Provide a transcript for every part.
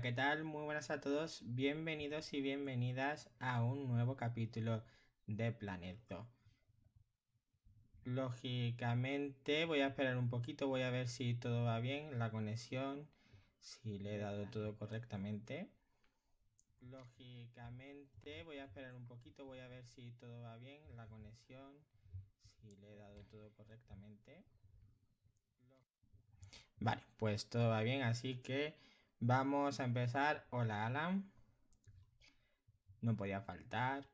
¿qué tal? Muy buenas a todos. Bienvenidos y bienvenidas a un nuevo capítulo de Planeto. Lógicamente voy a esperar un poquito, voy a ver si todo va bien, la conexión, si le he dado todo correctamente. Lógicamente voy a esperar un poquito, voy a ver si todo va bien, la conexión, si le he dado todo correctamente. Vale, pues todo va bien, así que vamos a empezar. Hola Alan. No podía faltar.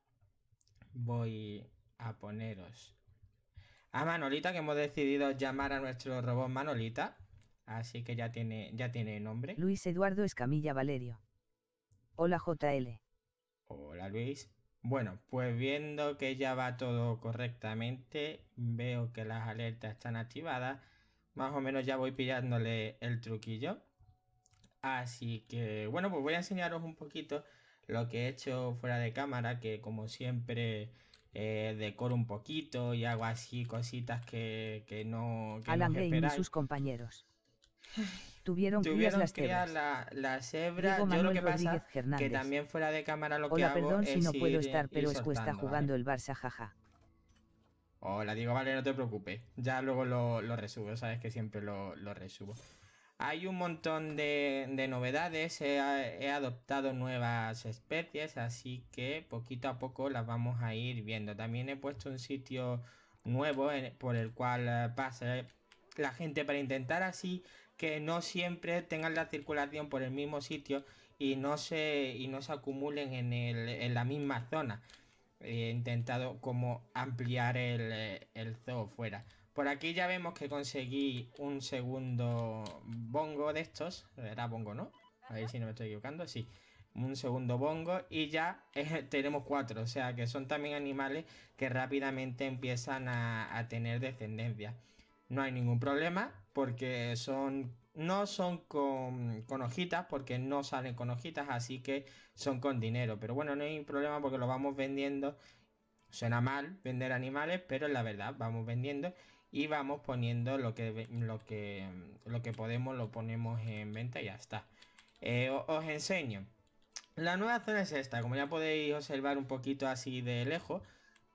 Voy a poneros a Manolita, que hemos decidido llamar a nuestro robot Manolita. Así que ya tiene, ya tiene nombre. Luis Eduardo Escamilla Valerio. Hola JL. Hola Luis. Bueno, pues viendo que ya va todo correctamente, veo que las alertas están activadas más o menos ya voy pillándole el truquillo. Así que bueno, pues voy a enseñaros un poquito lo que he hecho fuera de cámara, que como siempre eh, decoro un poquito y hago así cositas que, que no... Que Alan Game y sus compañeros. Tuvieron, Tuvieron las crías la, la cebra. Yo lo que pasa que también fuera de cámara lo Hola, que hago perdón es si no puedo ir- estar, pero es que está jugando ¿vale? el Barça, jaja. Hola, digo, vale, no te preocupes. Ya luego lo, lo resubo, sabes que siempre lo, lo resubo. Hay un montón de, de novedades, he, adoptado nuevas especies, así que poquito a poco las vamos a ir viendo. También he puesto un sitio nuevo en- por el cual eh, pasa la gente para intentar así que no siempre tengan la circulación por el mismo sitio y no se, y no se acumulen en, la misma zona he intentado como ampliar el, eh, el zoo fuera. Por aquí ya vemos que conseguí un segundo bongo de estos. Era bongo, ¿no? A ver si no me estoy equivocando. Sí. Un segundo bongo y ya eh, tenemos cuatro. O sea que son también animales que rápidamente empiezan a, tener descendencia. No hay ningún problema porque son no son con, con hojitas porque no salen con hojitas, así que son con dinero. Pero bueno, no hay problema porque lo vamos vendiendo. Suena mal vender animales, pero es la verdad, vamos vendiendo y vamos poniendo lo que, lo que, lo que podemos, lo ponemos en venta y ya está. Eh, os enseño. La nueva zona es esta, como ya podéis observar un poquito así de lejos.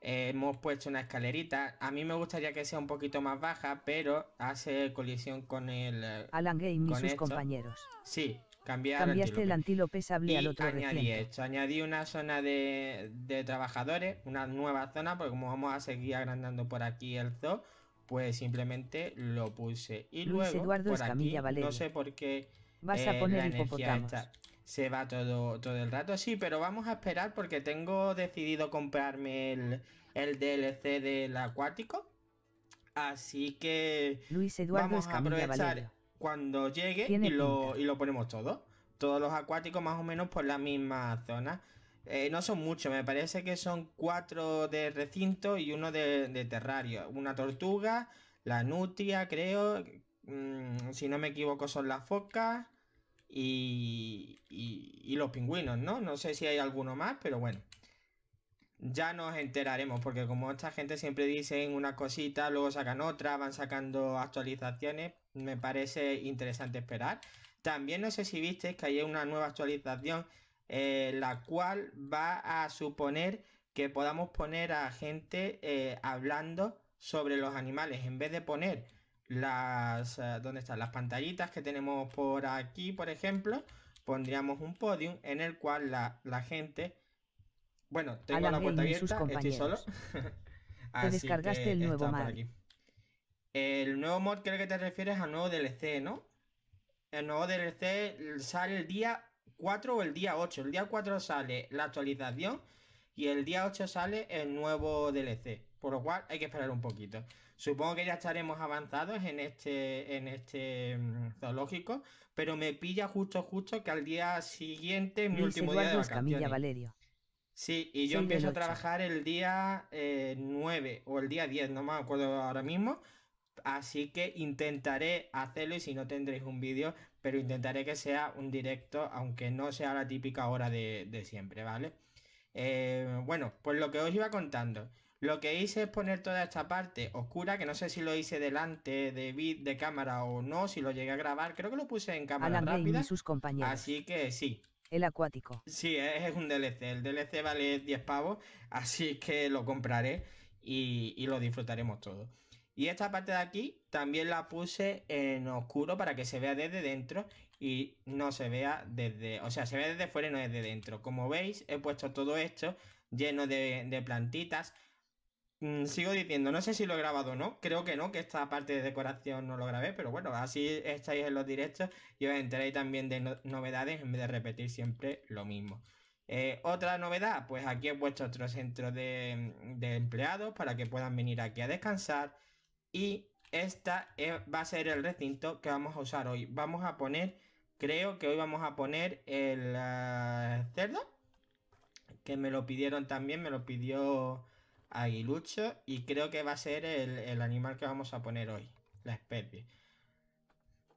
eh, hemos puesto una escalerita. A mí me gustaría que sea un poquito más baja, pero hace colisión con el. eh, Alan Game y sus esto, compañeros. Sí, cambiar Cambiaste el antílope. sable al otro añadí reciente. esto, añadí una zona de, de trabajadores, una nueva zona, porque como vamos a seguir agrandando por aquí el zoo, pues simplemente lo puse. Y Luis luego, Eduardo por aquí, Valerio. no sé por qué Vas eh, a poner la esta se va todo, todo el rato. Sí, pero vamos a esperar porque tengo decidido comprarme el, el DLC del acuático. Así que Luis Eduardo vamos a aprovechar Valerio. cuando llegue y lo, y lo ponemos todo. Todos los acuáticos más o menos por la misma zona. Eh, no son muchos, me parece que son cuatro de recinto y uno de, terrario. Una tortuga, la nutria, creo. mm, si no me equivoco, son las focas y, y, y los pingüinos, ¿no? No sé si hay alguno más, pero bueno. Ya nos enteraremos, porque como esta gente siempre dicen una cosita, luego sacan otra, van sacando actualizaciones, me parece interesante esperar. También no sé si visteis que hay una nueva actualización, eh, la cual va a suponer que podamos poner a gente eh, hablando sobre los animales, en vez de poner las, eh, ¿dónde están? Las pantallitas que tenemos por aquí, por ejemplo, pondríamos un podium en el cual la, la gente... Bueno, tengo la puerta abierta, estoy solo. Así descargaste que el nuevo mod. El nuevo mod creo que te refieres al nuevo DLC, ¿no? El nuevo DLC sale el día 4 o el día 8. El día 4 sale la actualización y el día 8 sale el nuevo DLC. Por lo cual hay que esperar un poquito. Supongo que ya estaremos avanzados en este, en este mm, zoológico, pero me pilla justo justo que al día siguiente, mi Luis último día de vacaciones. Valerio. Sí, y yo empiezo a trabajar el día eh, 9 o el día 10, no me acuerdo ahora mismo. Así que intentaré hacerlo y si no tendréis un vídeo, pero intentaré que sea un directo, aunque no sea la típica hora de, de siempre, ¿vale? Eh, bueno, pues lo que os iba contando. Lo que hice es poner toda esta parte oscura, que no sé si lo hice delante de bit de cámara o no, si lo llegué a grabar, creo que lo puse en cámara Alan rápida. y sus compañeros. Así que sí, El acuático. Sí, es un DLC. El DLC vale 10 pavos, así que lo compraré y, y lo disfrutaremos todo. Y esta parte de aquí también la puse en oscuro para que se vea desde dentro y no se vea desde... O sea, se ve desde fuera y no desde dentro. Como veis, he puesto todo esto lleno de, plantitas. Mm, sigo diciendo, no sé si lo he grabado o no, creo que no, que esta parte de decoración no lo grabé, pero bueno, así estáis en los directos y os enteráis también de no- novedades en vez de repetir siempre lo mismo. Eh, otra novedad, pues aquí he puesto otro centro de empleados para que puedan venir aquí a descansar y esta es- va a ser el recinto que vamos a usar hoy. Vamos a poner, creo que hoy vamos a poner el eh, cerdo, que me lo pidieron también, me lo pidió Aguilucho y creo que va a ser el, animal que vamos a poner hoy, la especie.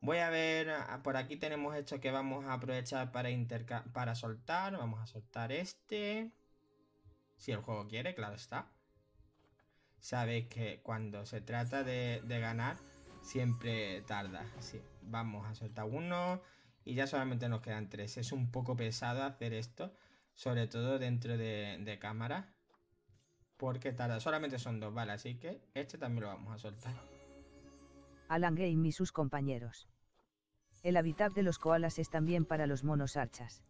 Voy a ver, ah, por aquí tenemos esto que vamos a aprovechar para, para soltar. Vamos a soltar este. Si el juego quiere, claro está. Sabéis que cuando se trata de, ganar, siempre tarda. Sí, vamos a soltar uno y ya solamente nos quedan tres. Es un poco pesado hacer esto, sobre todo dentro de, de cámara. Porque tarda, solamente son dos, vale, así que este también lo vamos a soltar. Alan Game y sus compañeros. El hábitat de los koalas es también para los monos archas.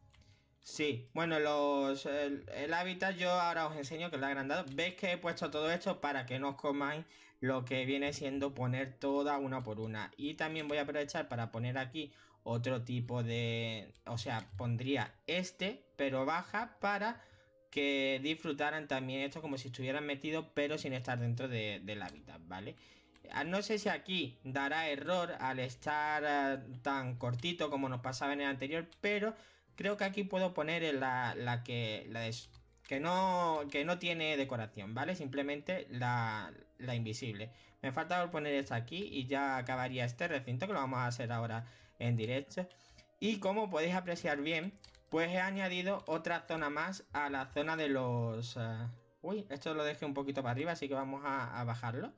Sí, bueno, los, el, hábitat yo ahora os enseño que lo he agrandado. Veis que he puesto todo esto para que no os comáis lo que viene siendo poner toda una por una. Y también voy a aprovechar para poner aquí otro tipo de... O sea, pondría este, pero baja para que disfrutaran también esto como si estuvieran metidos, pero sin estar dentro de- del hábitat, ¿vale? Ah, No sé si aquí dará error al estar eh, tan cortito como nos pasaba en el anterior, pero creo que aquí puedo poner la, la que la que no que no tiene decoración, ¿vale? Simplemente la, la invisible. Me falta poner esta aquí y ya acabaría este recinto que lo vamos a hacer ahora en directo. Y como podéis apreciar bien, pues he añadido otra zona más a la zona de los... eh, Uy, esto lo dejé un poquito para arriba, así que vamos a, a bajarlo.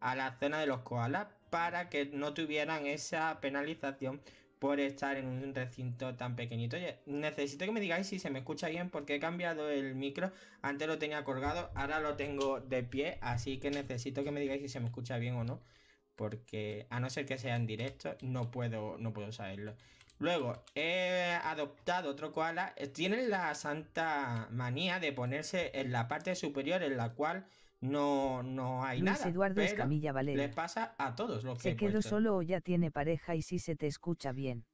A la zona de los koalas para que no tuvieran esa penalización por estar en un recinto tan pequeñito. Necesito que me digáis si se me escucha bien porque he cambiado el micro. Antes lo tenía colgado, ahora lo tengo de pie, así que necesito que me digáis si se me escucha bien o no. Porque a no ser que sea en directo, no puedo, no puedo saberlo. Luego, he adoptado otro koala. Tienen la santa manía de ponerse en la parte superior en la cual no, no hay Luis nada. Eduardo pero Escamilla le Valeria. pasa a todos los que ¿Se quedó solo o ya tiene pareja y si se te escucha bien?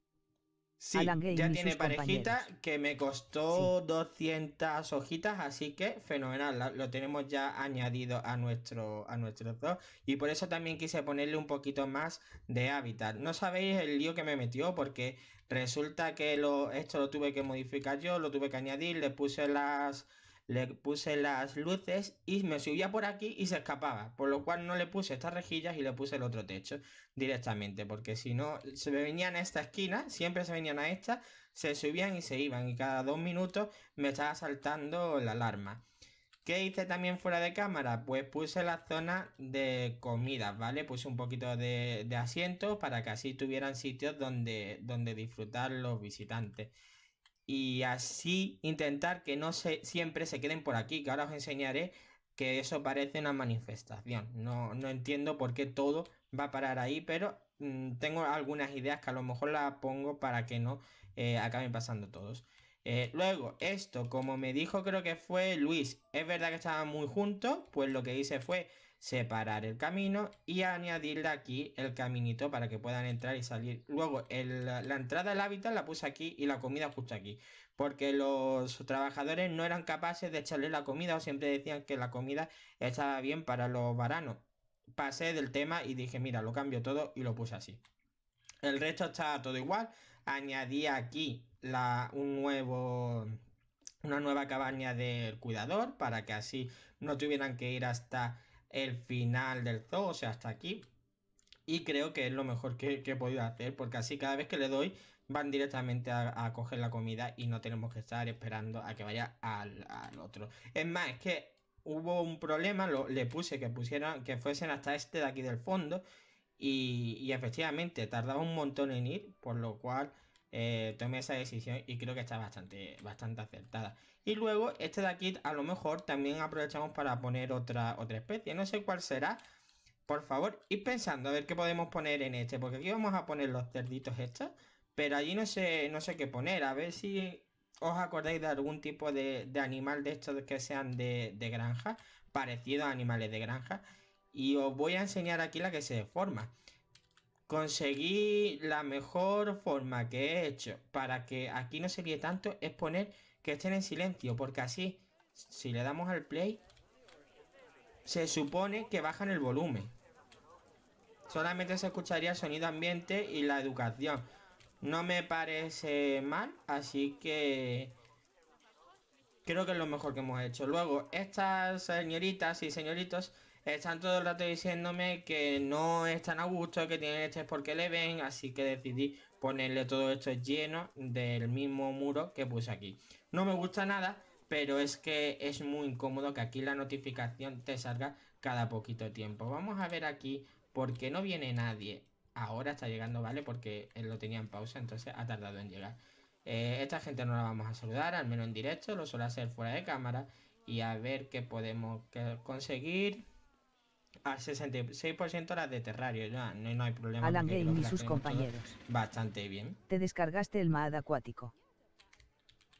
Sí, ya tiene parejita compañeros. que me costó 200 hojitas, así que fenomenal, lo tenemos ya añadido a nuestro a nuestro zoo y por eso también quise ponerle un poquito más de hábitat. No sabéis el lío que me metió porque resulta que lo, esto lo tuve que modificar yo, lo tuve que añadir, le puse las le puse las luces y me subía por aquí y se escapaba, por lo cual no le puse estas rejillas y le puse el otro techo directamente, porque si no, se me venían a esta esquina, siempre se venían a esta, se subían y se iban, y cada dos minutos me estaba saltando la alarma. ¿Qué hice también fuera de cámara? Pues puse la zona de comidas, ¿vale? Puse un poquito de, de asientos para que así tuvieran sitios donde, donde disfrutar los visitantes. Y así intentar que no se, siempre se queden por aquí, que ahora os enseñaré que eso parece una manifestación. No, no entiendo por qué todo va a parar ahí, pero mm, tengo algunas ideas que a lo mejor las pongo para que no eh, acaben pasando todos. Eh, luego, esto, como me dijo, creo que fue Luis, es verdad que estaban muy juntos, pues lo que hice fue separar el camino y añadirle aquí el caminito para que puedan entrar y salir. Luego, el- la entrada al hábitat la puse aquí y la comida justo aquí, porque los trabajadores no eran capaces de echarle la comida o siempre decían que la comida estaba bien para los varanos. Pasé del tema y dije, mira, lo cambio todo y lo puse así. El resto está todo igual. Añadí aquí la, un nuevo, una nueva cabaña del cuidador para que así no tuvieran que ir hasta el final del zoo, o sea, hasta aquí. Y creo que es lo mejor que, he podido hacer, porque así cada vez que le doy van directamente a, coger la comida y no tenemos que estar esperando a que vaya al, otro. Es más, es que hubo un problema, lo, le puse que pusieran, que fuesen hasta este de aquí del fondo. Y, efectivamente tardaba un montón en ir, por lo cual eh, tomé esa decisión y creo que está bastante, bastante acertada. Y luego este de aquí a lo mejor también aprovechamos para poner otra, otra especie. No sé cuál será. Por favor, id pensando a ver qué podemos poner en este. Porque aquí vamos a poner los cerditos estos. Pero allí no sé, no sé qué poner. A ver si os acordáis de algún tipo de, animal de estos que sean de, de granja. Parecido a animales de granja y os voy a enseñar aquí la que se forma. Conseguí la mejor forma que he hecho para que aquí no se líe tanto es poner que estén en silencio, porque así, si le damos al play, se supone que bajan el volumen. Solamente se escucharía el sonido ambiente y la educación. No me parece mal, así que creo que es lo mejor que hemos hecho. Luego, estas señoritas y señoritos están todo el rato diciéndome que no están a gusto, que tienen estrés porque le ven, así que decidí ponerle todo esto lleno del mismo muro que puse aquí. No me gusta nada, pero es que es muy incómodo que aquí la notificación te salga cada poquito tiempo. Vamos a ver aquí por qué no viene nadie. Ahora está llegando, ¿vale? Porque él lo tenía en pausa, entonces ha tardado en llegar. Eh, esta gente no la vamos a saludar, al menos en directo, lo suele hacer fuera de cámara. Y a ver qué podemos conseguir a 66% las de Terrario, ya no, hay problema. Alan Game y sus compañeros. Bastante bien. Te descargaste el MAD acuático.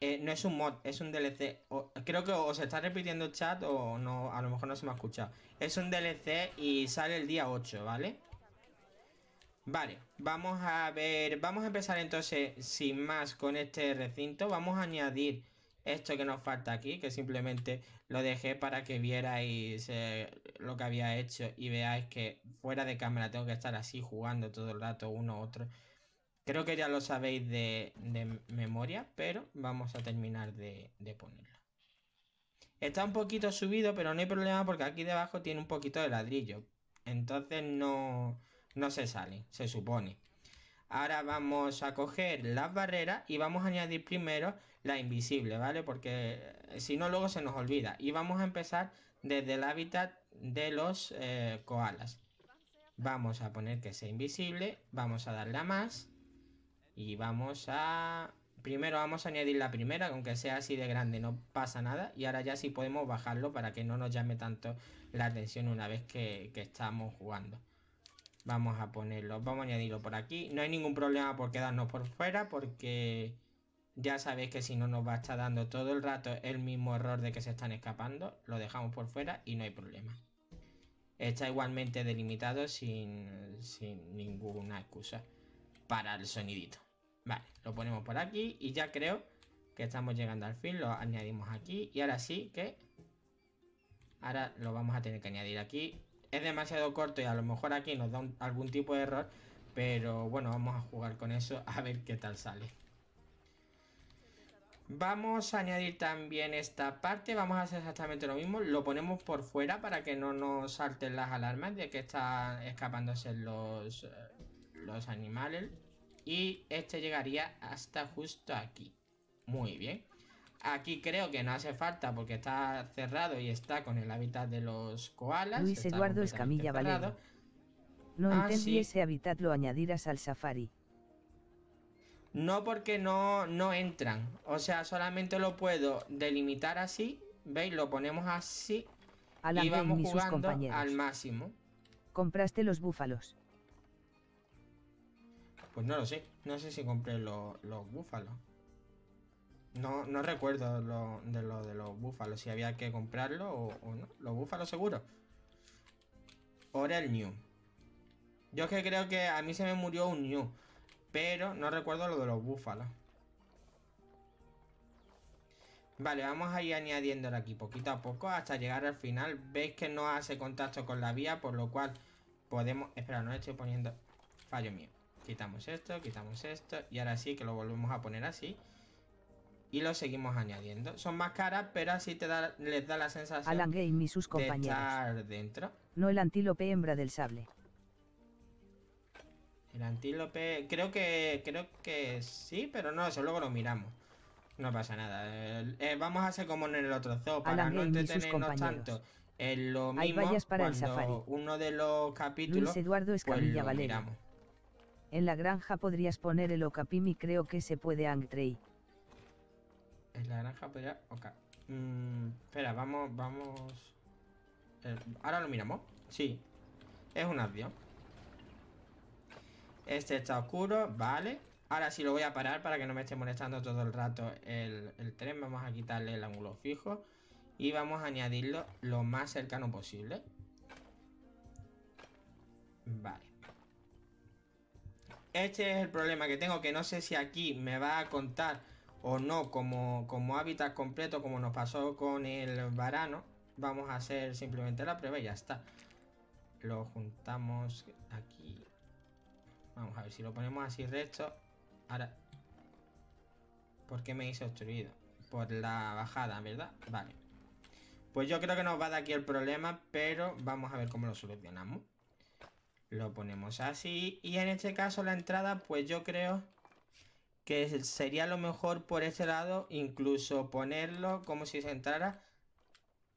Eh, no es un mod, es un DLC. creo que o se está repitiendo el chat o no, a lo mejor no se me ha escuchado. Es un DLC y sale el día 8, ¿vale? Vale, vamos a ver, vamos a empezar entonces sin más con este recinto. Vamos a añadir esto que nos falta aquí, que simplemente lo dejé para que vierais eh, lo que había hecho y veáis que fuera de cámara tengo que estar así jugando todo el rato uno otro. Creo que ya lo sabéis de, memoria, pero vamos a terminar de, de, ponerlo. Está un poquito subido, pero no hay problema porque aquí debajo tiene un poquito de ladrillo. Entonces no, no se sale, se supone. Ahora vamos a coger las barreras y vamos a añadir primero la invisible, ¿vale? Porque eh, si no luego se nos olvida. Y vamos a empezar desde el hábitat de los eh, koalas. Vamos a poner que sea invisible, vamos a darle a más y vamos a... Primero vamos a añadir la primera, aunque sea así de grande no pasa nada. Y ahora ya sí podemos bajarlo para que no nos llame tanto la atención una vez que, que estamos jugando. Vamos a ponerlo, vamos a añadirlo por aquí. No hay ningún problema por quedarnos por fuera porque ya sabéis que si no nos va a estar dando todo el rato el mismo error de que se están escapando. Lo dejamos por fuera y no hay problema. Está igualmente delimitado sin, sin ninguna excusa para el sonidito. Vale, lo ponemos por aquí y ya creo que estamos llegando al fin. Lo añadimos aquí y ahora sí que... Ahora lo vamos a tener que añadir aquí es demasiado corto y a lo mejor aquí nos da algún tipo de error. Pero bueno, vamos a jugar con eso a ver qué tal sale. Vamos a añadir también esta parte, vamos a hacer exactamente lo mismo, lo ponemos por fuera para que no nos salten las alarmas de que están escapándose los, eh, los animales. Y este llegaría hasta justo aquí. Muy bien. Aquí creo que no hace falta porque está cerrado y está con el hábitat de los koalas. Luis Eduardo Escamilla Valero. No ah, entendí ese hábitat lo añadirás al Safari. No porque no, no entran. O sea, solamente lo puedo delimitar así. ¿Veis? Lo ponemos así. y vamos jugando al máximo. ¿Compraste los búfalos? Pues no lo sé. No sé si compré los búfalos. No, no recuerdo lo, de lo de los búfalos, si había que comprarlo o, no. Los búfalos seguro. El New. Yo es que creo que a mí se me murió un New. Pero no recuerdo lo de los búfalos. Vale, vamos a ir añadiéndolo aquí poquito a poco hasta llegar al final. Veis que no hace contacto con la vía, por lo cual podemos... Espera, no estoy poniendo fallo mío. Quitamos esto, quitamos esto y ahora sí que lo volvemos a poner así y lo seguimos añadiendo. Son más caras, pero así te da, les da la sensación Alan Game y sus compañeros. de estar dentro. No el antílope hembra del sable. El antílope, creo que creo que sí, pero no, eso luego lo miramos. No pasa nada. Eh, eh, vamos a hacer como en el otro zoo, para no entretenernos tanto en lo mismo para cuando uno de los capítulos Luis Eduardo pues Escamilla pues En la granja podrías poner el Okapimi, creo que se puede Angtrey. En la granja podría... Mm, espera, vamos, vamos... Eh, ahora lo miramos. Sí. Es una opción. Este está oscuro, vale. Ahora sí lo voy a parar para que no me esté molestando todo el rato el, tren. Vamos a quitarle el ángulo fijo. Y vamos a añadirlo lo más cercano posible. Vale. Este es el problema que tengo, que no sé si aquí me va a contar o no como, como hábitat completo, como nos pasó con el varano. Vamos a hacer simplemente la prueba y ya está. Lo juntamos aquí. Vamos a ver si lo ponemos así recto. Ahora... ¿Por qué me hice obstruido? Por la bajada, ¿verdad? Vale. Pues yo creo que nos va dar aquí el problema, pero vamos a ver cómo lo solucionamos. Lo ponemos así. Y en este caso la entrada, pues yo creo que sería lo mejor por este lado, incluso ponerlo como si se entrara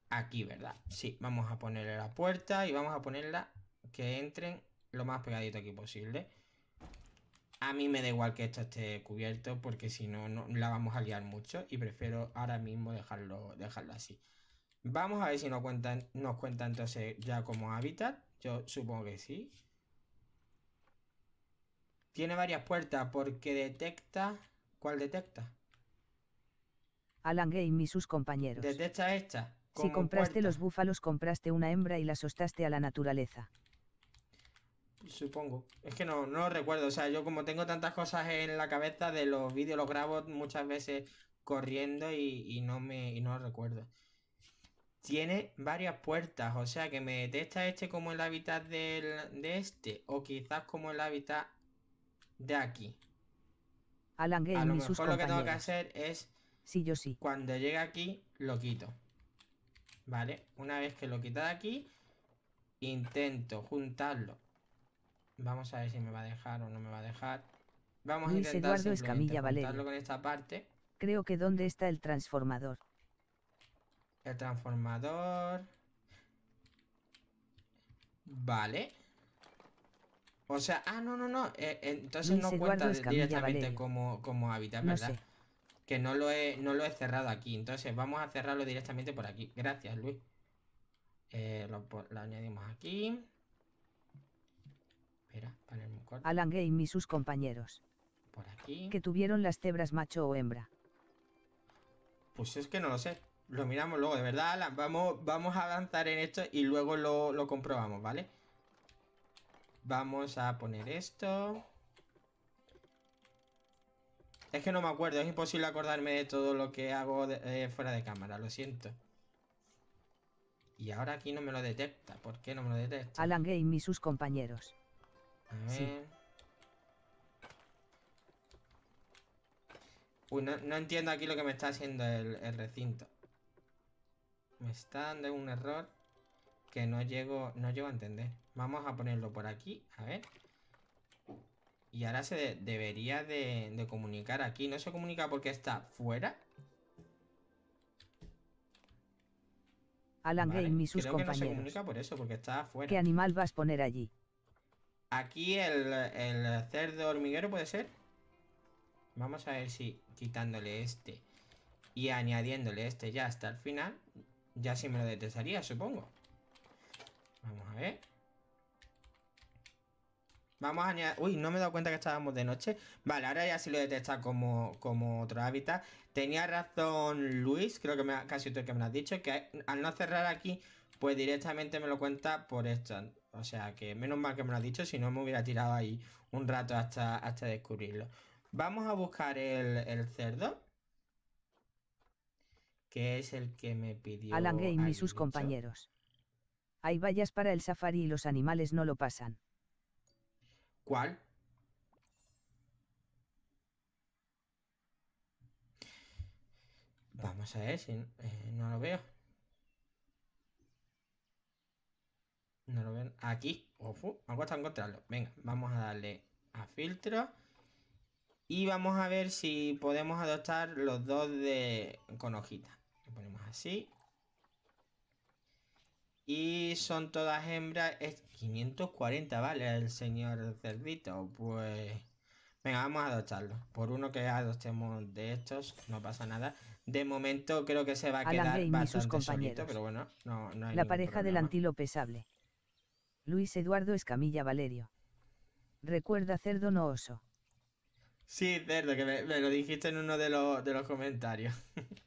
aquí, ¿verdad? Sí, vamos a ponerle la puerta y vamos a ponerla que entren lo más pegadito aquí posible. A mí me da igual que esto esté cubierto porque si no, no la vamos a liar mucho y prefiero ahora mismo dejarlo, dejarlo así. Vamos a ver si nos cuentan, nos cuenta entonces ya como hábitat. Yo supongo que sí. Tiene varias puertas porque detecta... ¿Cuál detecta? Alan Game y sus compañeros. Detecta esta. Si compraste los búfalos, compraste una hembra y la sostaste a la naturaleza. Supongo. Es que no, no lo recuerdo. O sea, yo como tengo tantas cosas en la cabeza de los vídeos, los grabo muchas veces corriendo y, no me y no lo recuerdo. Tiene varias puertas, o sea que me detecta este como el hábitat del, de este, o quizás como el hábitat de aquí. A lo mejor lo que tengo que hacer es. Sí, yo sí. Cuando llegue aquí, lo quito. Vale, una vez que lo quita de aquí, intento juntarlo Vamos a ver si me va a dejar o no me va a dejar. Vamos a intentar Eduardo Escamilla con esta parte. Creo que dónde está el transformador. El transformador. Vale. O sea, ah, no, no, no. Eh, entonces no cuenta directamente como, como hábitat, ¿verdad? Que no lo, he, no lo he cerrado aquí. Entonces vamos a cerrarlo directamente por aquí. Gracias, Luis. Eh, lo añadimos aquí. Alan Game y sus compañeros. Por aquí. Que tuvieron las cebras macho o hembra. Pues es que no lo sé. Lo miramos luego, de verdad, Alan. Vamos, vamos a avanzar en esto y luego lo, lo comprobamos, ¿vale? Vamos a poner esto. Es que no me acuerdo, es imposible acordarme de todo lo que hago eh, fuera de cámara, lo siento. Y ahora aquí no me lo detecta. ¿Por qué no me lo detecta? Alan Game y sus compañeros. Uy, no, entiendo aquí lo que me está haciendo el, recinto. Me está dando un error que no llego, no llego a entender. Vamos a ponerlo por aquí, a ver. Y ahora se debería de, comunicar aquí. ¿No se comunica porque está fuera? Alan Game y sus Creo compañeros. Que no se comunica por eso, porque está fuera. ¿Qué animal vas a poner allí? Aquí el, el cerdo hormiguero puede ser. Vamos a ver si quitándole este y añadiéndole este ya hasta el final, ya sí me lo detectaría, supongo. Vamos a ver. Vamos a añadir... Uy, no me he dado cuenta que estábamos de noche. Vale, ahora ya sí lo detecta como, como otro hábitat. Tenía razón Luis, creo que me casi tú que me lo has dicho, que al no cerrar aquí, pues directamente me lo cuenta por esto. O sea que menos mal que me lo ha dicho, si no me hubiera tirado ahí un rato hasta, hasta descubrirlo. Vamos a buscar el, cerdo. Que es el que me pidió. Alan Game y sus compañeros. Hay vallas para el safari y los animales no lo pasan. ¿Cuál? Vamos a ver si eh, no lo veo. No lo ven. Aquí. Ofu, me cuesta encontrarlo. Venga, vamos a darle a filtro. Y vamos a ver si podemos adoptar los dos de con hojita. Lo ponemos así. Y son todas hembras. Es 540, vale, el señor cerdito. Pues... Venga, vamos a adoptarlo. Por uno que adoptemos de estos, no pasa nada. De momento creo que se va a quedar bastante solito, pero bueno, no, no hay La pareja del antílope sable. Luis Eduardo Escamilla Valerio. Recuerda cerdo no oso. Sí, cerdo, que me, lo dijiste en uno de los, de los comentarios.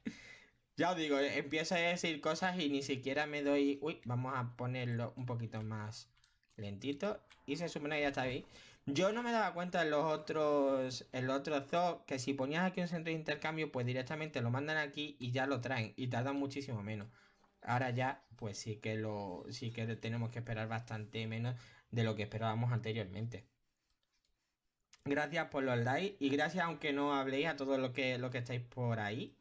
ya os digo, eh, empiezo a decir cosas y ni siquiera me doy... Uy, vamos a ponerlo un poquito más lentito. Y se supone que ya está ahí. Yo no me daba cuenta en los otros, en los otros zoo que si ponías aquí un centro de intercambio, pues directamente lo mandan aquí y ya lo traen y tardan muchísimo menos. Ahora ya, pues sí que lo, sí que tenemos que esperar bastante menos de lo que esperábamos anteriormente. Gracias por los likes y gracias aunque no habléis a todos los que, lo que estáis por ahí.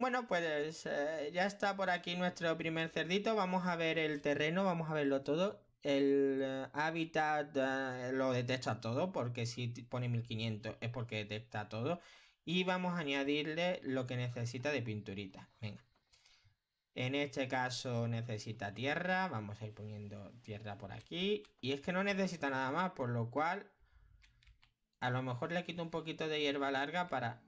Bueno, pues eh, ya está por aquí nuestro primer cerdito. Vamos a ver el terreno, vamos a verlo todo. El eh, hábitat eh, lo detecta todo, porque si pone 1500 es porque detecta todo. Y vamos a añadirle lo que necesita de pinturita. Venga. En este caso necesita tierra. Vamos a ir poniendo tierra por aquí. Y es que no necesita nada más, por lo cual a lo mejor le quito un poquito de hierba larga para,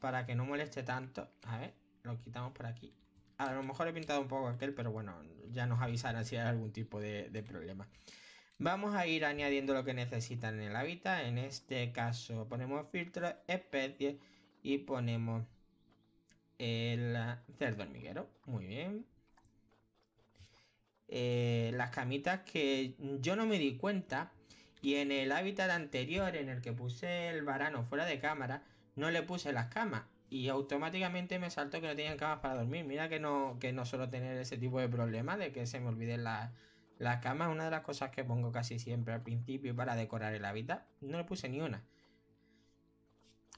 para que no moleste tanto. A ver, lo quitamos por aquí. A lo mejor he pintado un poco aquel, pero bueno, ya nos avisarán si hay algún tipo de, problema. Vamos a ir añadiendo lo que necesitan en el hábitat. En este caso ponemos filtro, especie y ponemos el cerdo hormiguero. Muy bien. Eh, las camitas que yo no me di cuenta. Y en el hábitat anterior, en el que puse el varano fuera de cámara, no le puse las camas y automáticamente me saltó que no tenían camas para dormir. Mira que no, que no suelo tener ese tipo de problemas de que se me olviden las camas. Una de las cosas que pongo casi siempre al principio para decorar el hábitat. No le puse ni una.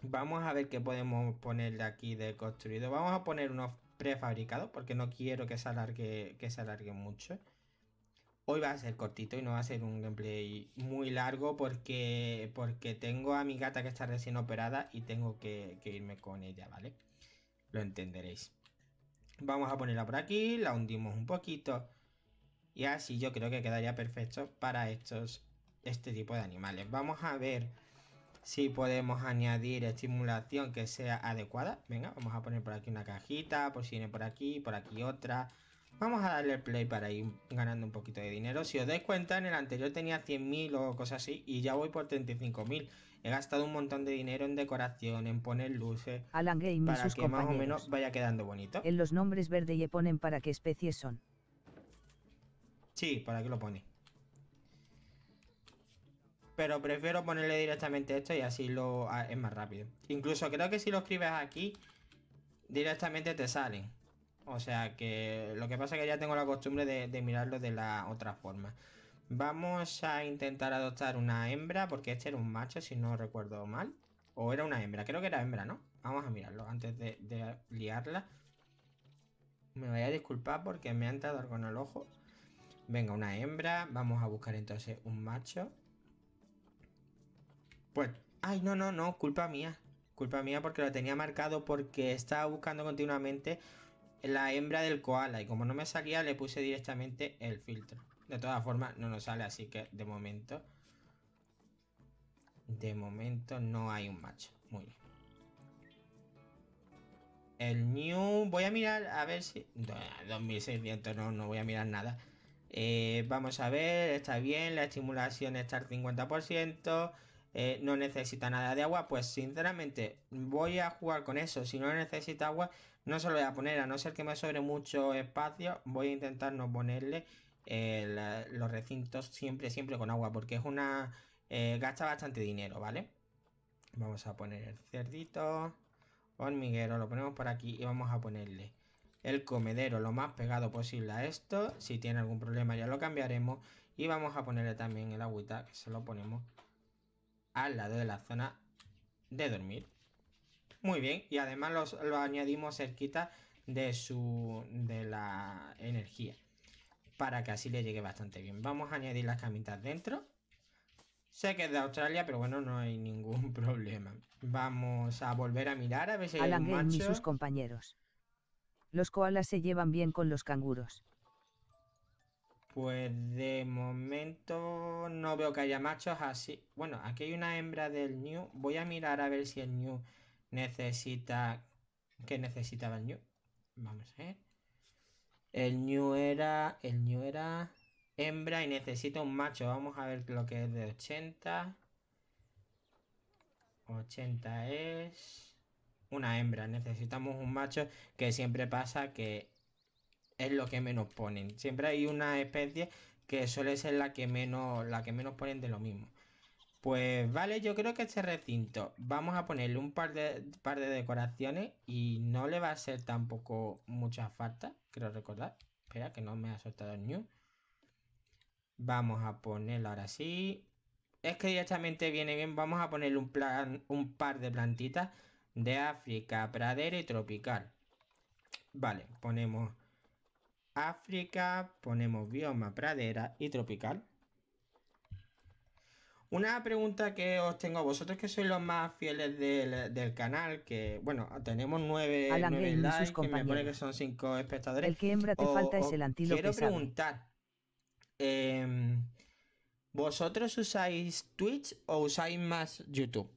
Vamos a ver qué podemos ponerle aquí de construido. Vamos a poner unos prefabricados porque no quiero que se alargue, que se alargue mucho. Hoy va a ser cortito y no va a ser un gameplay muy largo porque, porque tengo a mi gata que está recién operada y tengo que, irme con ella, ¿vale? Lo entenderéis. Vamos a ponerla por aquí, la hundimos un poquito y así yo creo que quedaría perfecto para estos, este tipo de animales. Vamos a ver si podemos añadir estimulación que sea adecuada. Venga, vamos a poner por aquí una cajita, por si viene por aquí, por aquí otra. Vamos a darle play para ir ganando un poquito de dinero. Si os dais cuenta, en el anterior tenía 100.000 o cosas así y ya voy por 35.000. He gastado un montón de dinero en decoración, en poner luces, Alan Game para que más o menos vaya quedando bonito. En los nombres verde y ponen para qué especies son. Sí, para qué lo pone. Pero prefiero ponerle directamente esto y así lo es más rápido. Incluso creo que si lo escribes aquí, directamente te salen. O sea que lo que pasa es que ya tengo la costumbre de, mirarlo de la otra forma. Vamos a intentar adoptar una hembra, porque este era un macho, si no recuerdo mal. O era una hembra, creo que era hembra, ¿no? Vamos a mirarlo antes de, liarla. Me voy a disculpar porque me ha entrado algo en el ojo. Venga, una hembra. Vamos a buscar entonces un macho. Pues... Ay, no, no, no, culpa mía. Culpa mía porque lo tenía marcado porque estaba buscando continuamente la hembra del koala y como no me salía le puse directamente el filtro. De todas formas no nos sale así que de momento... De momento no hay un macho. Muy bien. El new... Voy a mirar a ver si... 2600 no, no voy a mirar nada. Eh, vamos a ver, está bien, la estimulación está al 50%. Eh, no necesita nada de agua, pues sinceramente voy a jugar con eso. Si no necesita agua, no se lo voy a poner, a no ser que me sobre mucho espacio, voy a intentar no ponerle los recintos siempre, siempre con agua, porque es una... Eh, gasta bastante dinero, ¿vale? Vamos a poner el cerdito, hormiguero, lo ponemos por aquí y vamos a ponerle el comedero lo más pegado posible a esto. Si tiene algún problema ya lo cambiaremos. Y vamos a ponerle también el agüita, que se lo ponemos al lado de la zona de dormir. Muy bien, y además lo añadimos cerquita de su de la energía para que así le llegue bastante bien. Vamos a añadir las camitas dentro. Sé que es de Australia, pero bueno, no hay ningún problema. Vamos a volver a mirar a ver si hay Alan un Game y macho. sus compañeros. Los koalas se llevan bien con los canguros. Pues de momento no veo que haya machos así. Bueno, aquí hay una hembra del New. Voy a mirar a ver si el New necesita. ¿Qué necesitaba el New? Vamos a ver. El New era. El New era. Hembra y necesita un macho. Vamos a ver lo que es de 80. 80 es. Una hembra. Necesitamos un macho que siempre pasa que es lo que menos ponen. Siempre hay una especie que suele ser la que menos, la que menos ponen de lo mismo. Pues vale, yo creo que este recinto vamos a ponerle un par de, par de decoraciones y no le va a ser tampoco mucha falta, creo recordar. Espera, que no me ha soltado el new. Vamos a ponerlo ahora sí. Es que directamente viene bien. Vamos a ponerle un, plan, un par de plantitas de África, pradera y tropical. Vale, ponemos África, ponemos bioma, pradera y tropical. Una pregunta que os tengo a vosotros que sois los más fieles del, del canal, que bueno, tenemos nueve, nueve likes, que me pone que son cinco espectadores. El que hembra te O- falta es el antílope Quiero preguntar, em, ¿vosotros usáis Twitch o usáis más YouTube?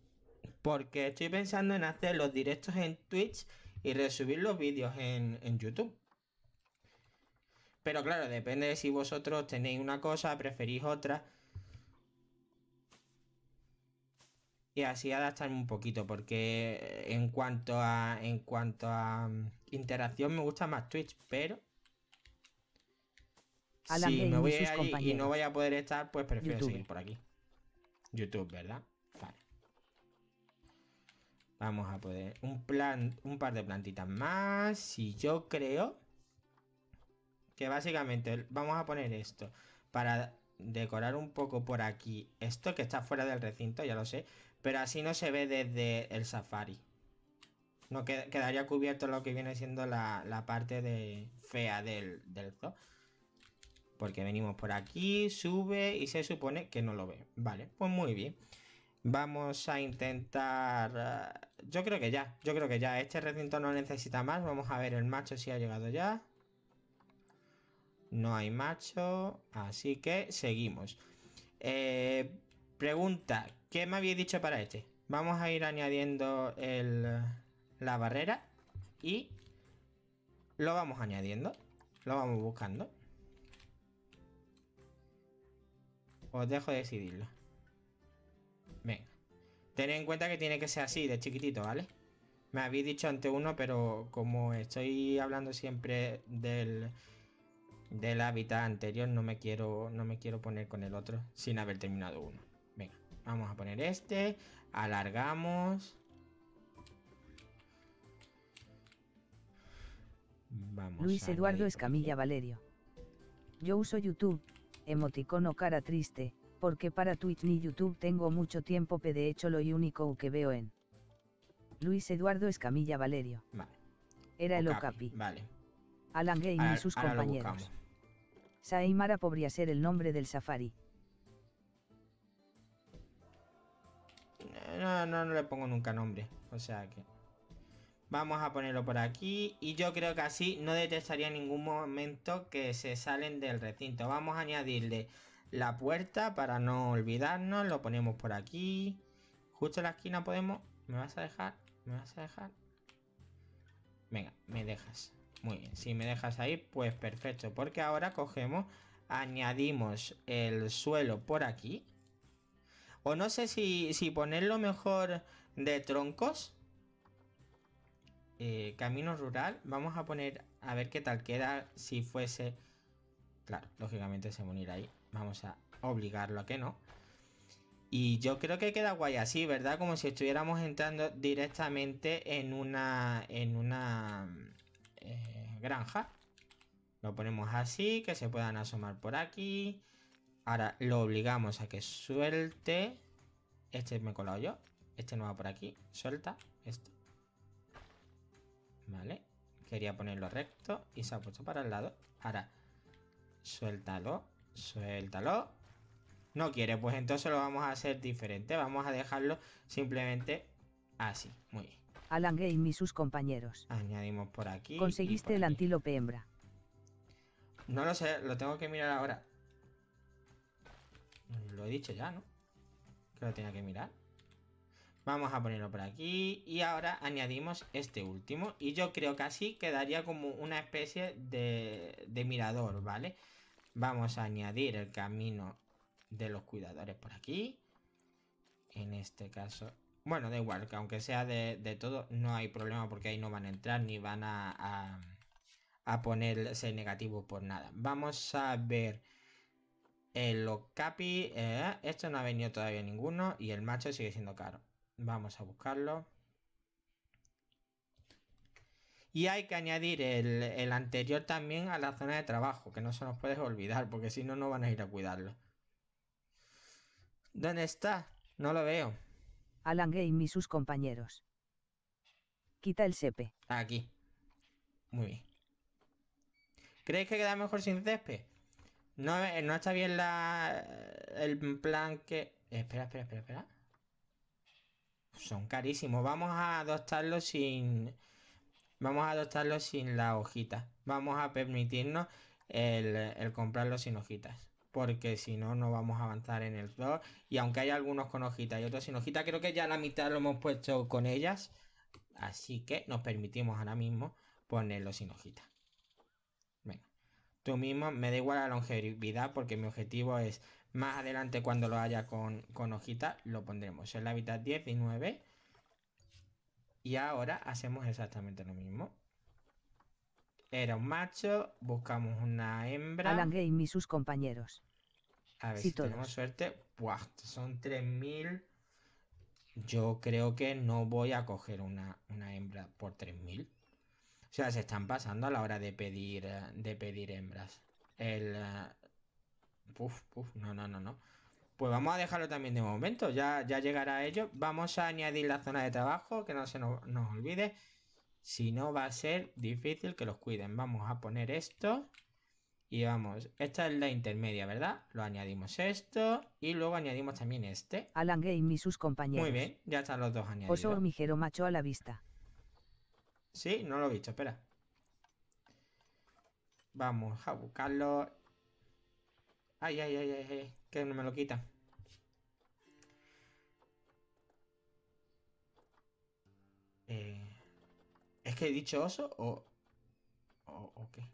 Porque estoy pensando en hacer los directos en Twitch y resubir los vídeos en, en YouTube. Pero claro, depende de si vosotros tenéis una cosa, preferís otra. Y así adaptarme un poquito, porque en cuanto a en cuanto a mm, interacción me gusta más Twitch, pero Alan si me voy a ir y no voy a poder estar, pues prefiero YouTube. seguir por aquí. YouTube, ¿verdad? Vale. Vamos a poder un plan, un par de plantitas más. Y yo creo que básicamente vamos a poner esto para decorar un poco por aquí. Esto que está fuera del recinto, ya lo sé. Pero así no se ve desde el safari. No qued- quedaría cubierto lo que viene siendo la, la parte de fea del, del zoo. Porque venimos por aquí, sube y se supone que no lo ve. Vale, pues muy bien. Vamos a intentar... eh, Yo creo que ya, yo creo que ya. Este recinto no necesita más. Vamos a ver el macho si ha llegado ya. No hay macho, así que seguimos. Eh, pregunta, ¿qué me habéis dicho para este? Vamos a ir añadiendo la barrera y lo vamos añadiendo. Lo vamos buscando. Os dejo decidirlo. Venga. Tened en cuenta que tiene que ser así, de chiquitito, ¿vale? Me habéis dicho ante uno, pero como estoy hablando siempre del, del hábitat anterior, no me quiero. No me quiero poner con el otro sin haber terminado uno. Vamos a poner este. Alargamos. Vamos Luis Eduardo Escamilla. Valerio. Yo uso YouTube, emoticono cara triste, porque para Twitch ni YouTube tengo mucho tiempo, pe de hecho lo único que veo en. Luis Eduardo Escamilla Valerio. Vale. Era el Okapi, Okapi. Vale. Alan Ahora- y sus compañeros. Saimara podría ser el nombre del safari. No, no, no le pongo nunca nombre. O sea que. Vamos a ponerlo por aquí. Y yo creo que así no detectaría en ningún momento que se salen del recinto. Vamos a añadirle la puerta para no olvidarnos. Lo ponemos por aquí. Justo en la esquina podemos. ¿Me vas a dejar? ¿Me vas a dejar? Venga, me dejas. Muy bien. Si me dejas ahí, pues perfecto. Porque ahora cogemos, añadimos el suelo por aquí. O no sé si, si ponerlo mejor de troncos. Eh, camino rural. Vamos a poner a ver qué tal queda si fuese. Claro, lógicamente se unir ahí. Vamos a obligarlo a que no. Y yo creo que queda guay así, ¿verdad? Como si estuviéramos entrando directamente en una. en una. eh, granja. Lo ponemos así, que se puedan asomar por aquí. Ahora lo obligamos a que suelte. Este me he colado yo. Este no va por aquí. Suelta. Esto. Vale. Quería ponerlo recto y se ha puesto para el lado. Ahora, suéltalo. Suéltalo. No quiere, pues entonces lo vamos a hacer diferente. Vamos a dejarlo simplemente así. Muy bien. Alan Game y sus compañeros. Añadimos por aquí. Conseguiste el antílope hembra. No lo sé, lo tengo que mirar ahora. Lo he dicho ya, ¿no? Que lo tenía que mirar. Vamos a ponerlo por aquí. Y ahora añadimos este último. Y yo creo que así quedaría como una especie de, de mirador, ¿vale? Vamos a añadir el camino de los cuidadores por aquí. En este caso... Bueno, da igual, que aunque sea de, todo, no hay problema porque ahí no van a entrar ni van a, a, ponerse negativo por nada. Vamos a ver el Okapi. Eh, esto no ha venido todavía ninguno y el macho sigue siendo caro. Vamos a buscarlo. Y hay que añadir el, el, anterior también a la zona de trabajo, que no se nos puede olvidar, porque si no, no van a ir a cuidarlo. ¿Dónde está? No lo veo. Alan Game y sus compañeros. Quita el sepe. Aquí. Muy bien. ¿Creéis que queda mejor sin césped? No, eh, no está bien la, el plan que... Espera, espera, espera, espera. Son carísimos. Vamos a adoptarlo sin... Vamos a adoptarlo sin la hojita. Vamos a permitirnos el, el comprarlo sin hojitas porque si no, no vamos a avanzar en el 2. Y aunque hay algunos con hojita y otros sin hojita, creo que ya la mitad lo hemos puesto con ellas. Así que nos permitimos ahora mismo ponerlo sin hojita. Tú mismo, me da igual la longevidad porque mi objetivo es más adelante cuando lo haya con, con hojita, lo pondremos en la mitad 19. Y ahora hacemos exactamente lo mismo. Era un macho, buscamos una hembra. Alan Game y sus compañeros. A ver si tenemos suerte. Buah, son 3000. Yo creo que no voy a coger una, hembra por 3000. O sea, se están pasando a la hora de pedir, eh, de pedir hembras. El. Eh, puf, puf, no, no, no, no. Pues vamos a dejarlo también de momento. Ya, ya llegará a ello. Vamos a añadir la zona de trabajo, que no se nos, nos olvide. Si no, va a ser difícil que los cuiden. Vamos a poner esto. Y vamos, esta es la intermedia, ¿verdad? Lo añadimos esto y luego añadimos también este. Alan Game y sus compañeros. Muy bien, ya están los dos añadidos. Oso hormiguero macho a la vista. Sí, no lo he visto, espera. Vamos a buscarlo. Ay, ay, ay, ay, ay, que no me lo quita. Eh, ¿Es que he dicho oso o, o, qué?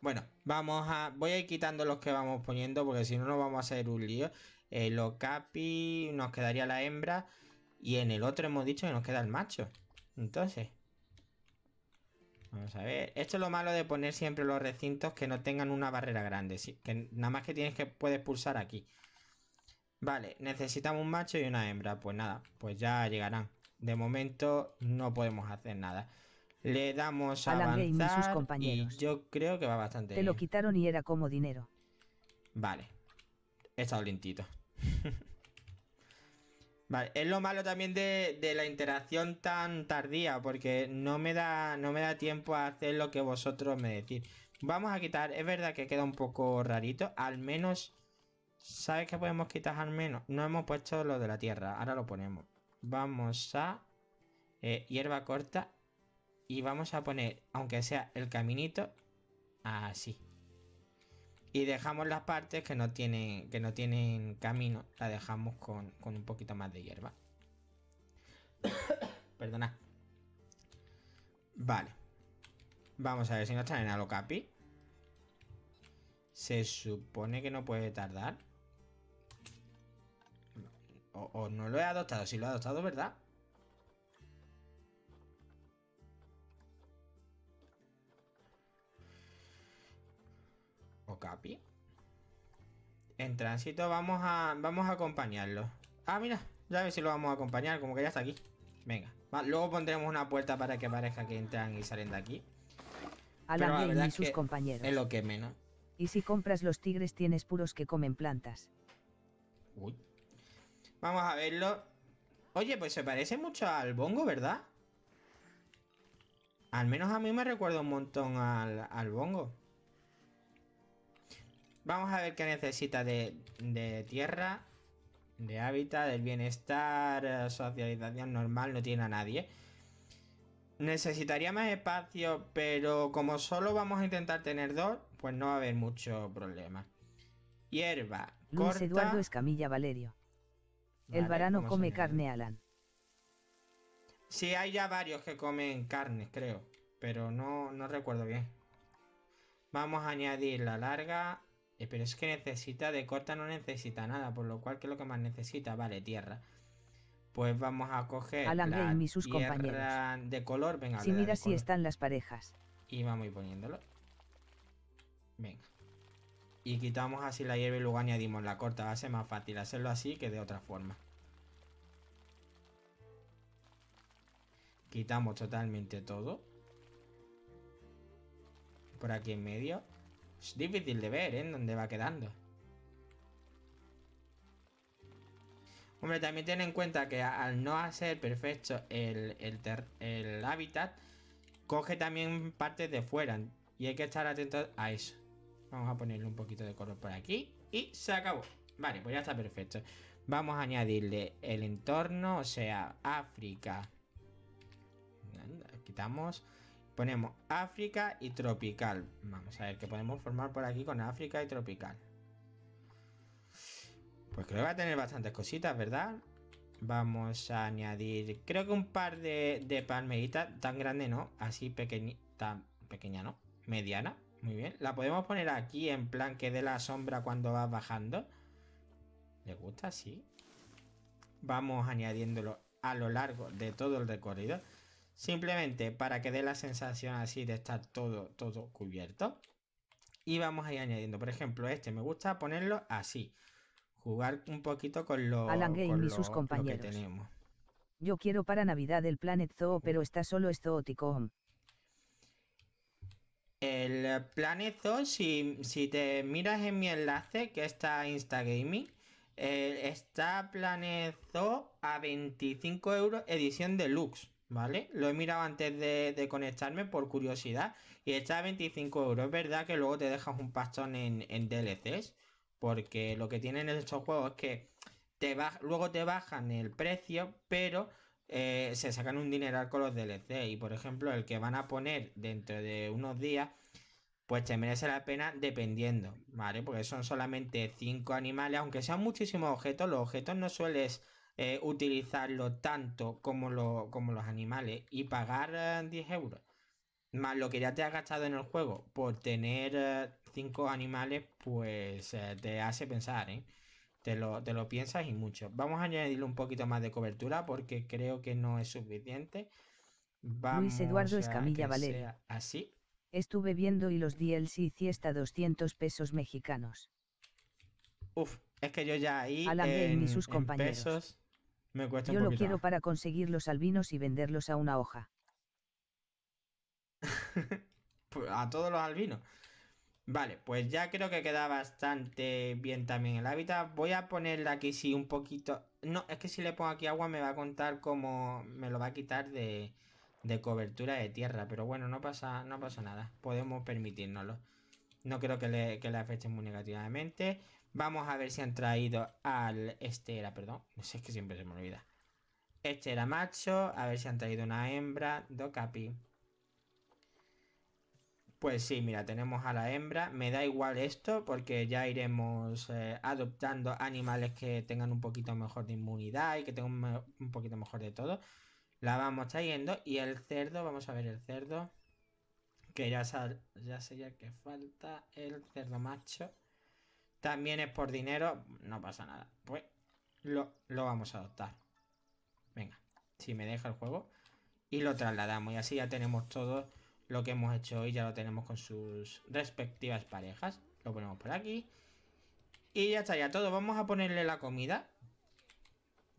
Bueno, vamos a. Voy a ir quitando los que vamos poniendo porque si no nos vamos a hacer un lío. En los capi nos quedaría la hembra. Y en el otro hemos dicho que nos queda el macho. Entonces. Vamos a ver. Esto es lo malo de poner siempre los recintos que no tengan una barrera grande. Que nada más que tienes que puedes pulsar aquí. Vale, necesitamos un macho y una hembra. Pues nada, pues ya llegarán. De momento no podemos hacer nada. Le damos a avanzar y, sus compañeros. y yo creo que va bastante Te lo quitaron y era como dinero. Vale. He estado lentito. vale, es lo malo también de, de, la interacción tan tardía, porque no me, da, no me da tiempo a hacer lo que vosotros me decís. Vamos a quitar, es verdad que queda un poco rarito, al menos... ¿Sabes qué podemos quitar al menos? No hemos puesto lo de la tierra, ahora lo ponemos. Vamos a... Eh, hierba corta y vamos a poner, aunque sea el caminito, así. Y dejamos las partes que no tienen, que no tienen camino, la dejamos con, un poquito más de hierba. Perdona. Vale. Vamos a ver si nos traen a lo capi. Se supone que no puede tardar. O, o, no lo he adoptado. Si lo he adoptado, ¿verdad? Capi. En tránsito vamos a, vamos a acompañarlo. Ah, mira, ya ver si lo vamos a acompañar, como que ya está aquí. Venga, luego pondremos una puerta para que parezca que entran y salen de aquí. Alan y sus compañeros. Es lo que menos. Y si compras los tigres tienes puros que comen plantas. Uy. Vamos a verlo. Oye, pues se parece mucho al bongo, ¿verdad? Al menos a mí me recuerda un montón al, al bongo. Vamos a ver qué necesita de, de tierra, de hábitat, del bienestar, eh, socialización normal, no tiene a nadie. Necesitaría más espacio, pero como solo vamos a intentar tener dos, pues no va a haber mucho problema. Hierba. Luis Eduardo Escamilla Valerio. el varano come carne, Alan. Sí, hay ya varios que comen carne, creo. Pero no, no recuerdo bien. Vamos a añadir la larga. Eh, pero es que necesita de corta, no necesita nada. Por lo cual, ¿qué es lo que más necesita? Vale, tierra. Pues vamos a coger Alan la y sus tierra de color. Venga, si mira si están las parejas. Y vamos a ir poniéndolo. Venga. Y quitamos así la hierba y luego añadimos la corta. Va a ser más fácil hacerlo así que de otra forma. Quitamos totalmente todo. Por aquí en medio. Es difícil de ver, ¿eh? Dónde va quedando. Hombre, también ten en cuenta que al no hacer perfecto el, el, hábitat, coge también partes de fuera. Y hay que estar atentos a eso. Vamos a ponerle un poquito de color por aquí. Y se acabó. Vale, pues ya está perfecto. Vamos a añadirle el entorno, o sea, África. Quitamos. Ponemos África y tropical. Vamos a ver qué podemos formar por aquí con África y tropical. Pues creo que va a tener bastantes cositas, ¿verdad? Vamos a añadir, creo que un par de, de palmeritas, tan grande no, así pequeñita, pequeña no, mediana, muy bien. La podemos poner aquí en plan que dé la sombra cuando va bajando. ¿Le gusta? Sí. Vamos añadiéndolo a lo largo de todo el recorrido. Simplemente para que dé la sensación así de estar todo, todo cubierto. Y vamos a ir añadiendo, por ejemplo, este me gusta ponerlo así jugar un poquito con lo, Alan Game y sus compañeros. que tenemos. Yo quiero para Navidad el Planet Zoo, pero está solo es Zooticon. El Planet Zoo, si, si, te miras en mi enlace, que está Instagaming, eh, está Planet Zoo a 25 euros edición deluxe, ¿vale? Lo he mirado antes de, conectarme por curiosidad y está a 25 euros. Es verdad que luego te dejas un pastón en, en DLCs, porque lo que tienen estos juegos es que te luego te bajan el precio, pero eh, se sacan un dineral con los DLC. Y por ejemplo, el que van a poner dentro de unos días, pues te merece la pena dependiendo, ¿vale? Porque son solamente 5 animales, aunque sean muchísimos objetos, los objetos no sueles eh, utilizarlo tanto como, como los animales y pagar 10 eh, euros más lo que ya te has gastado en el juego por tener cinco animales, pues eh, te hace pensar, ¿eh? Te lo, te lo piensas y mucho. Vamos a añadirle un poquito más de cobertura porque creo que no es suficiente. Luis Eduardo Escamilla Valeria. Así. Estuve viendo y los DLC hasta 200 pesos mexicanos. Uf, es que yo ya ahí Alan en, y sus compañeros. pesos me cuesta Yo lo quiero para conseguir los albinos y venderlos a una hoja. Pues a todos los albinos. Vale, pues ya creo que queda bastante bien también el hábitat. Voy a ponerle aquí sí un poquito... No, es que si le pongo aquí agua me va a contar como... Me lo va a quitar de, de cobertura de tierra. Pero bueno, no pasa, no pasa nada. Podemos permitirnoslo. No creo que le, que le afecte muy negativamente. Vamos a ver si han traído al... Este era, perdón. No sé, es que siempre se me olvida. Este era macho. A ver si han traído una hembra. Docapi. Pues sí, mira, tenemos a la hembra. Me da igual esto porque ya iremos eh, adoptando animales que tengan un poquito mejor de inmunidad y que tengan un, poquito mejor de todo. La vamos trayendo. Y el cerdo, vamos a ver el cerdo. Que ya, ya sé que falta el cerdo macho. También es por dinero, no pasa nada. Pues lo, lo vamos a adoptar. Venga, si me deja el juego. Y lo trasladamos. Y así ya tenemos todo lo que hemos hecho hoy ya lo tenemos con sus respectivas parejas. Lo ponemos por aquí. Y ya estaría todo. Vamos a ponerle la comida.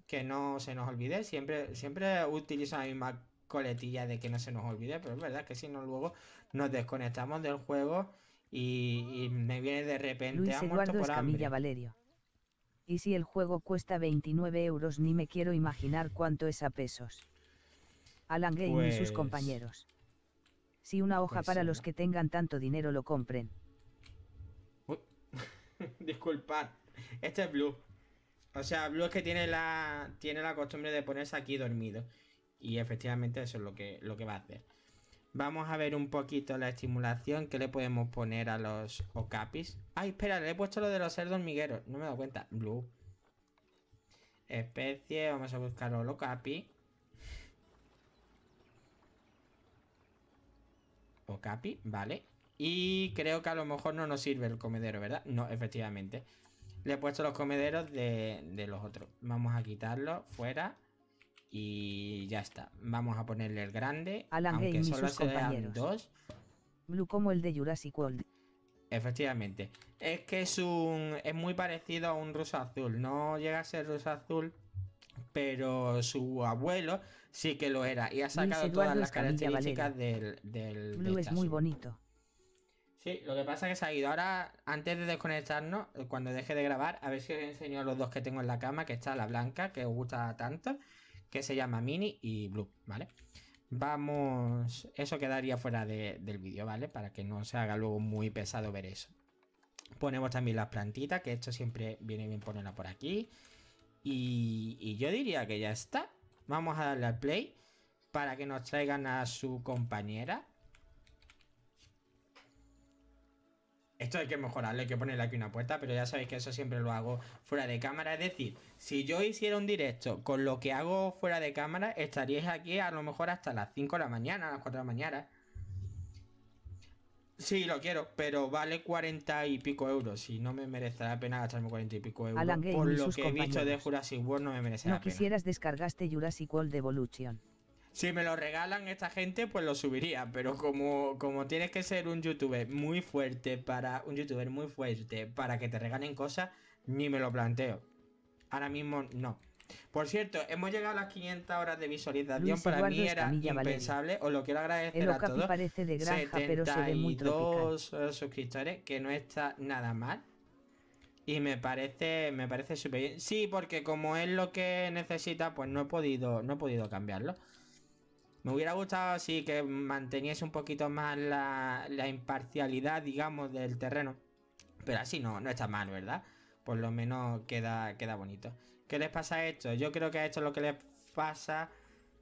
Que no se nos olvide. Siempre, siempre utilizo la misma coletilla de que no se nos olvide. Pero es verdad que si no luego nos desconectamos del juego y, me viene de repente Luis Eduardo Escamilla Valerio. Y si el juego cuesta 29 euros ni me quiero imaginar cuánto es a pesos. Alan Game y sus pues compañeros si una hoja pues para los que tengan tanto dinero lo compren. Disculpad. Este es Blue. O sea, Blue es que tiene la, tiene la costumbre de ponerse aquí dormido. Y efectivamente eso es lo que, lo que va a hacer. Vamos a ver un poquito la estimulación que le podemos poner a los okapis. Ay, espera, le he puesto lo de los cerdos hormigueros. No me he dado cuenta. Blue. Especie, vamos a buscar los okapi. Okapi, vale. Y creo que a lo mejor no nos sirve el comedero, ¿verdad? No, efectivamente. Le he puesto los comederos de, de los otros. Vamos a quitarlo fuera. Y ya está. Vamos a ponerle el grande. Alan aunque Game y solo sus se vean dos. Blue como el de Jurassic World. Efectivamente. Es que es un. Es muy parecido a un ruso azul. No llega a ser ruso azul. Pero su abuelo sí que lo era. Y ha sacado Eduardo todas las Escamilla características del, del, Blue es muy bonito. Sí, lo que pasa es que se ha ido. Ahora, antes de desconectarnos, cuando deje de grabar, a ver si os enseño a los dos que tengo en la cama, que está la blanca, que os gusta tanto, que se llama Mini y Blue, ¿vale? Vamos, eso quedaría fuera de- del vídeo, ¿vale? Para que no se haga luego muy pesado ver eso. Ponemos también las plantitas, que esto siempre viene bien ponerla por aquí. Y, y yo diría que ya está. Vamos a darle al play para que nos traigan a su compañera. Esto hay que mejorarlo, hay que ponerle aquí una puerta, pero ya sabéis que eso siempre lo hago fuera de cámara. Es decir, si yo hiciera un directo con lo que hago fuera de cámara, estaríais aquí a lo mejor hasta las 5 de la mañana, a las 4 de la mañana. Sí, lo quiero, pero vale 40 y pico euros. Y no me merece la pena gastarme 40 y pico euros. Alan Game Por y lo sus que he visto de. Jurassic World no me merece No la pena. quisieras descargaste Jurassic World Evolution. Si me lo regalan esta gente, pues lo subiría. Pero como, como tienes que ser un youtuber muy fuerte para. Un youtuber muy fuerte para que te regalen cosas, ni me lo planteo. Ahora mismo no. Por cierto, hemos llegado a las 500 horas de visualización. Luis para Eduardo mí era Escamilla impensable. Os lo quiero agradecer a todos. parece de granja, pero se ve muy tropical. 72 eh, suscriptores, que no está nada mal. Y me parece, me parece súper bien. Sí, porque como es lo que necesita, pues no he podido, no he podido cambiarlo. Me hubiera gustado sí que manteniese un poquito más la, la imparcialidad, digamos, del terreno. Pero así no, no está mal, ¿verdad? Por lo menos queda, queda bonito. ¿Qué les pasa a esto? Yo creo que a esto lo que les pasa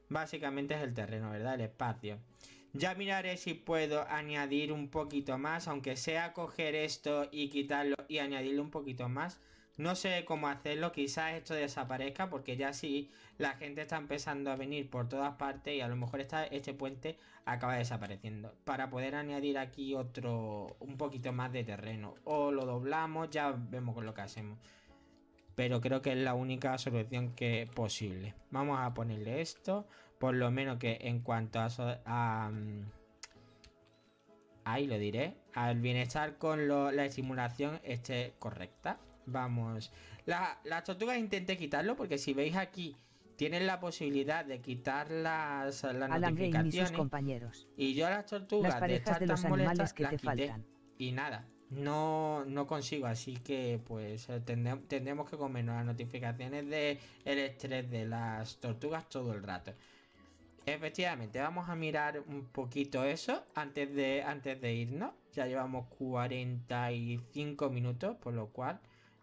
básicamente es el terreno, ¿verdad? El espacio. Ya miraré si puedo añadir un poquito más, aunque sea coger esto y quitarlo y añadirle un poquito más. No sé cómo hacerlo, quizás esto desaparezca porque ya sí la gente está empezando a venir por todas partes y a lo mejor este puente acaba desapareciendo. Para poder añadir aquí otro, un poquito más de terreno. O lo doblamos, ya vemos con lo que hacemos. Pero creo que es la única solución que posible. Vamos a ponerle esto. Por lo menos que en cuanto a... a, mm, ahí lo diré. Al bienestar con la estimulación esté correcta. Vamos. La- las tortugas intenté quitarlo porque si veis aquí tienen la posibilidad de quitar las, las Game y sus notificaciones. compañeros. Y yo a las tortugas Las de estar de los tan molestas, que las te quité. faltan. Y nada, no, no consigo, así que pues eh, tendremos que comernos las notificaciones de el estrés de las tortugas todo el rato. Efectivamente, vamos a mirar un poquito eso antes de, antes de irnos. Ya llevamos 45 minutos, por lo cual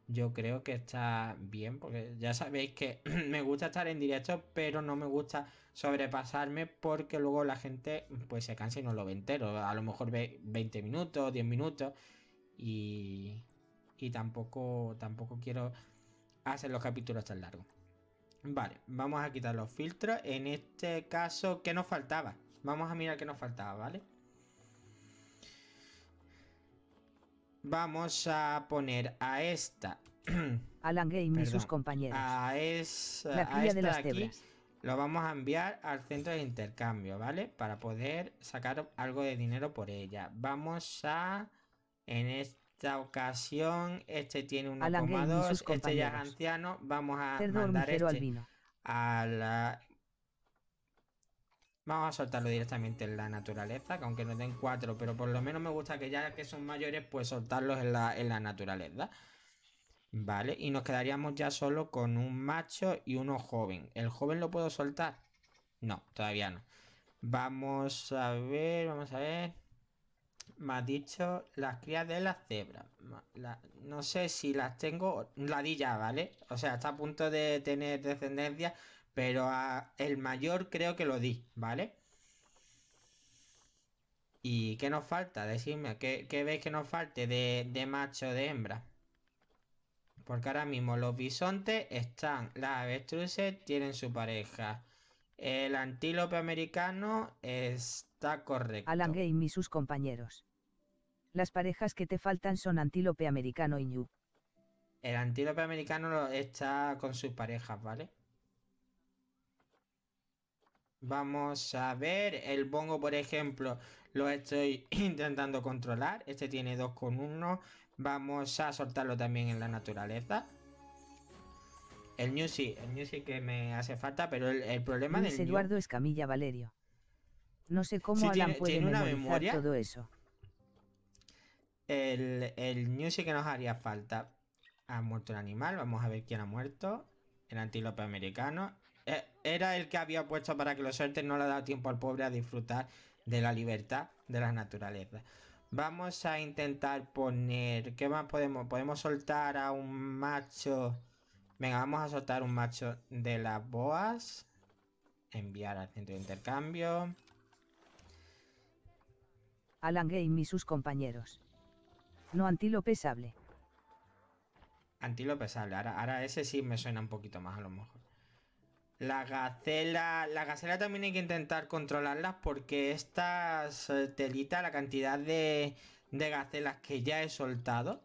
yo creo que está bien, porque ya sabéis que me gusta estar en directo, pero no me gusta sobrepasarme porque luego la gente pues se cansa y no lo ve entero. A lo mejor ve 20 minutos, 10 minutos y, y tampoco, tampoco quiero hacer los capítulos tan largos. Vale, vamos a quitar los filtros. En este caso, ¿qué nos faltaba? Vamos a mirar qué nos faltaba, ¿vale? Vamos a poner a esta. Alan Game y sus compañeros. A, es, La a cría de esta las aquí cebras. lo vamos a enviar al centro de intercambio, ¿vale? Para poder sacar algo de dinero por ella. Vamos a... En esta ocasión, este tiene Alan Game y 1,2, sus este ya es anciano. Vamos a Cerdo mandar este albino. a la... Vamos a soltarlo directamente en la naturaleza, que aunque nos den cuatro, pero por lo menos me gusta que ya que son mayores, pues soltarlos en la, en la naturaleza. Vale, y nos quedaríamos ya solo con un macho y uno joven. ¿El joven lo puedo soltar? No, todavía no. Vamos a ver, vamos a ver. Me ha dicho las crías de las cebras. no sé si las tengo. La di ya, ¿vale? O sea, está a punto de tener descendencia. Pero el mayor creo que lo di, ¿vale? ¿Y qué nos falta? Decidme, ¿qué, veis que nos falte de, de macho de hembra? Porque ahora mismo los bisontes están, las avestruces tienen su pareja. El antílope americano está correcto. Alan Game y sus compañeros. Las parejas que te faltan son antílope americano y ñu. El antílope americano está con sus parejas, ¿vale? Vamos a ver, el bongo, por ejemplo, lo estoy intentando controlar. Este tiene 2,1. Vamos a soltarlo también en la naturaleza. El New sí, el New sí que me hace falta, pero el, problema Luis del Eduardo Escamilla Valerio. No sé cómo Alan puede una memoria, todo eso. El, el New sí que nos haría falta. Ha muerto el animal, vamos a ver quién ha muerto. El antílope americano. Eh, era el que había puesto para que los suertes no le ha dado tiempo al pobre a disfrutar de la libertad de la naturaleza. Vamos a intentar poner. ¿Qué más podemos? Podemos soltar a un macho. Venga, vamos a soltar un macho de las boas. Enviar al centro de intercambio. Alan Game y sus compañeros. No antílope sable. Antílope sable. Ahora, ahora ese sí me suena un poquito más a lo mejor. La gacela, la gacela también hay que intentar controlarlas porque estas eh, telita, la cantidad de, de gacelas que ya he soltado.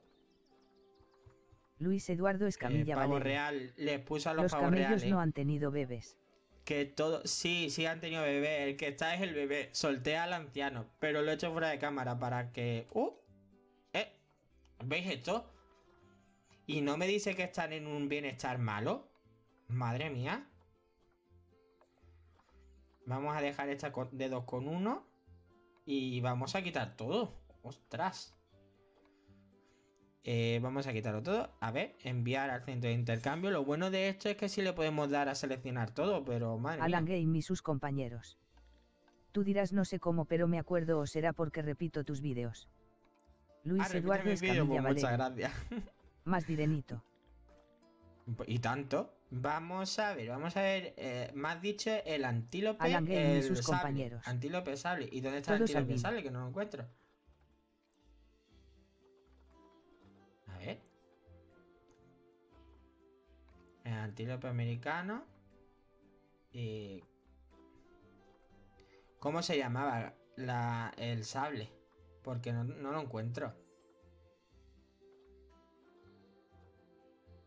Luis Eduardo Escamilla el pavo real les puso a los, los camellos no han tenido bebés. Que todo, sí, sí han tenido bebé. El que está es el bebé. Solté al anciano, pero lo he hecho fuera de cámara para que. ¡Uh! ¿Eh? ¿Veis esto? Y no me dice que están en un bienestar malo. Madre mía. Vamos a dejar esta de 2 con 1. Y vamos a quitar todo. ¡Ostras! Eh, vamos a quitarlo todo. A ver, enviar al centro de intercambio. Lo bueno de esto es que sí le podemos dar a seleccionar todo, pero madre Alan Game y sus compañeros. Tú dirás no sé cómo, pero me acuerdo o será porque repito tus vídeos. Luis ah, Eduardo Escamilla pues Muchas gracias. Más direnito. ¿Y tanto? Vamos a ver, vamos a ver. Eh, has dicho el antílope. Alan y sus compañeros. Antílope sable. ¿Y dónde está el antílope sable? Que no lo encuentro. A ver. El antílope americano. Y... ¿Cómo se llamaba la, el sable? Porque no, no lo encuentro.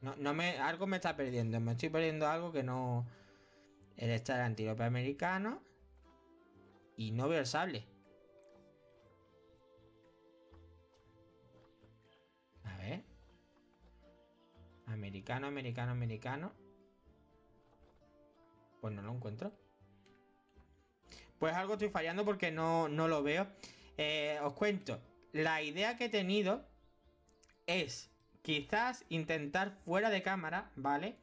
No, me, algo me está perdiendo. Me estoy perdiendo algo que no. El estar antílope americano. Y no veo el sable. A ver. Americano, americano, americano. Pues no lo encuentro. Pues algo estoy fallando porque no, no lo veo. Eh, os cuento. La idea que he tenido es quizás intentar fuera de cámara, ¿vale?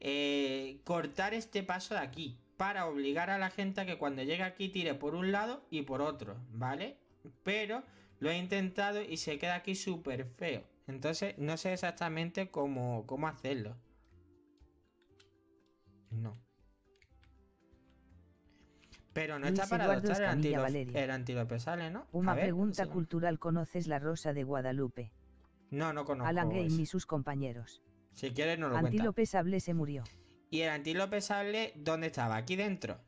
Eh, cortar este paso de aquí para obligar a la gente a que cuando llegue aquí tire por un lado y por otro, ¿vale? Pero lo he intentado y se queda aquí súper feo. Entonces no sé exactamente cómo, cómo hacerlo. No. Pero no está para adoptar el, antílope, el ¿no? Una pregunta cultural, ¿conoces la rosa de Guadalupe? No, no conozco. Alan Game y sus compañeros. Si quieres, no lo Antílope Sable se murió. ¿Y el antílope sable dónde estaba? Aquí dentro.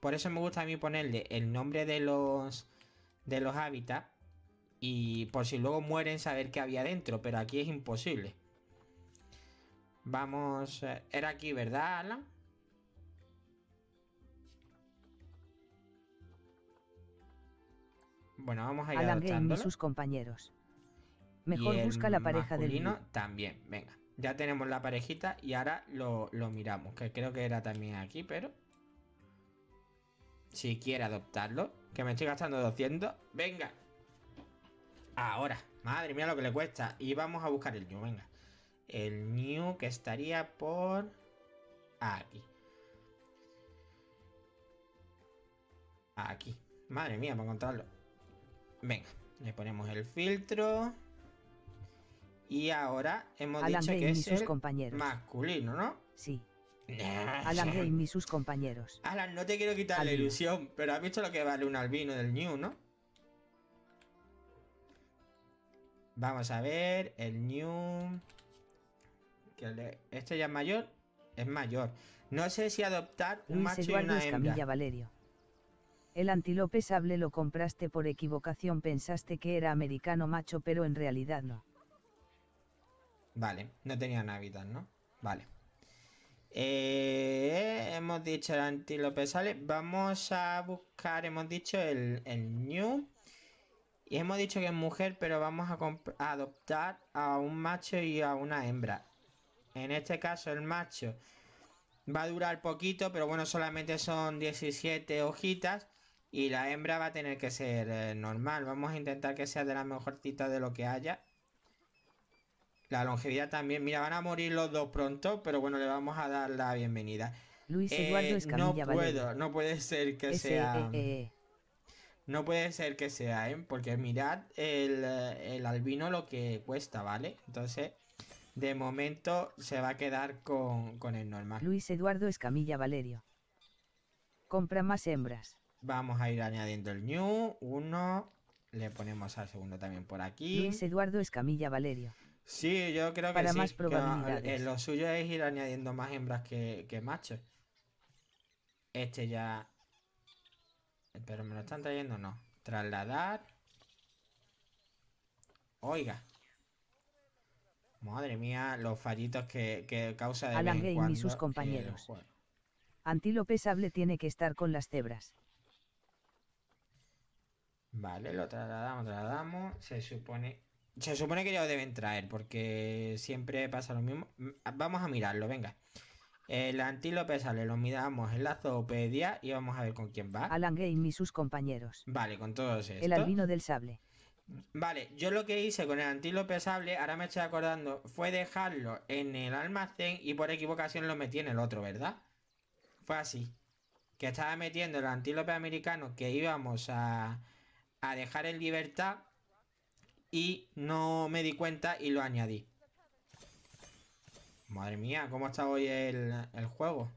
Por eso me gusta a mí ponerle el nombre de los de los hábitats y por si luego mueren saber qué había dentro, pero aquí es imposible. Vamos, eh, era aquí, ¿verdad, Alan? Bueno, vamos a ir Alan Game y sus compañeros. Mejor busca la pareja del vino. También, venga. Ya tenemos la parejita y ahora lo, miramos. Que creo que era también aquí, pero... Si quiere adoptarlo. Que me estoy gastando 200. Venga. Ahora. Madre mía lo que le cuesta. Y vamos a buscar el new, venga. El new que estaría por... Aquí. Aquí. Madre mía, para encontrarlo. Venga, le ponemos el filtro. Y ahora hemos dicho que es sus compañeros. masculino, ¿no? Sí. Alan Game y sus compañeros. Alan, no te quiero quitar la ilusión, pero has visto lo que vale un albino del New, ¿no? Vamos a ver, el New... Este ya es mayor, es mayor. No sé si adoptar un macho y una hembra. Valerio. El antílope sable lo compraste por equivocación, pensaste que era americano macho, pero en realidad no. Vale, no tenían hábitat, ¿no? Vale. Eh, hemos dicho el antílope sale. Vamos a buscar, hemos dicho el, el new. Y hemos dicho que es mujer, pero vamos a, adoptar a un macho y a una hembra. En este caso el macho va a durar poquito, pero bueno, solamente son 17 hojitas. Y la hembra va a tener que ser eh, normal. Vamos a intentar que sea de la mejorcita de lo que haya. La longevidad también. Mira, van a morir los dos pronto, pero bueno, le vamos a dar la bienvenida. Luis Eduardo eh, No puedo, no puede ser que sea... No puede ser que sea, ¿eh? Porque mirad el, albino lo que cuesta, ¿vale? Entonces, de momento se va a quedar con, con el normal. Luis Eduardo Escamilla Valerio. Compra más hembras. Vamos a ir añadiendo el new. Uno. Le ponemos al segundo también por aquí. Luis Eduardo Escamilla Valerio. Sí, yo creo que Para más probabilidades. lo suyo es ir añadiendo más hembras que, que machos. Este ya pero me lo están trayendo, no. Trasladar. Oiga. Madre mía, los fallitos que, causa de Alan Game y sus compañeros. Antílope Sable tiene que estar con las cebras. Vale, lo trasladamos, trasladamos. Se supone. Se supone que ya lo deben traer, porque siempre pasa lo mismo. Vamos a mirarlo, venga. El antílope sale, lo miramos en la zoopedia y vamos a ver con quién va. Alan Game y sus compañeros. Vale, con todos estos. El albino del sable. Vale, yo lo que hice con el antílope sable, ahora me estoy acordando, fue dejarlo en el almacén y por equivocación lo metí en el otro, ¿verdad? Fue así. Que estaba metiendo el antílope americano que íbamos a, a dejar en libertad y no me di cuenta y lo añadí. Madre mía, ¿cómo está hoy el, juego?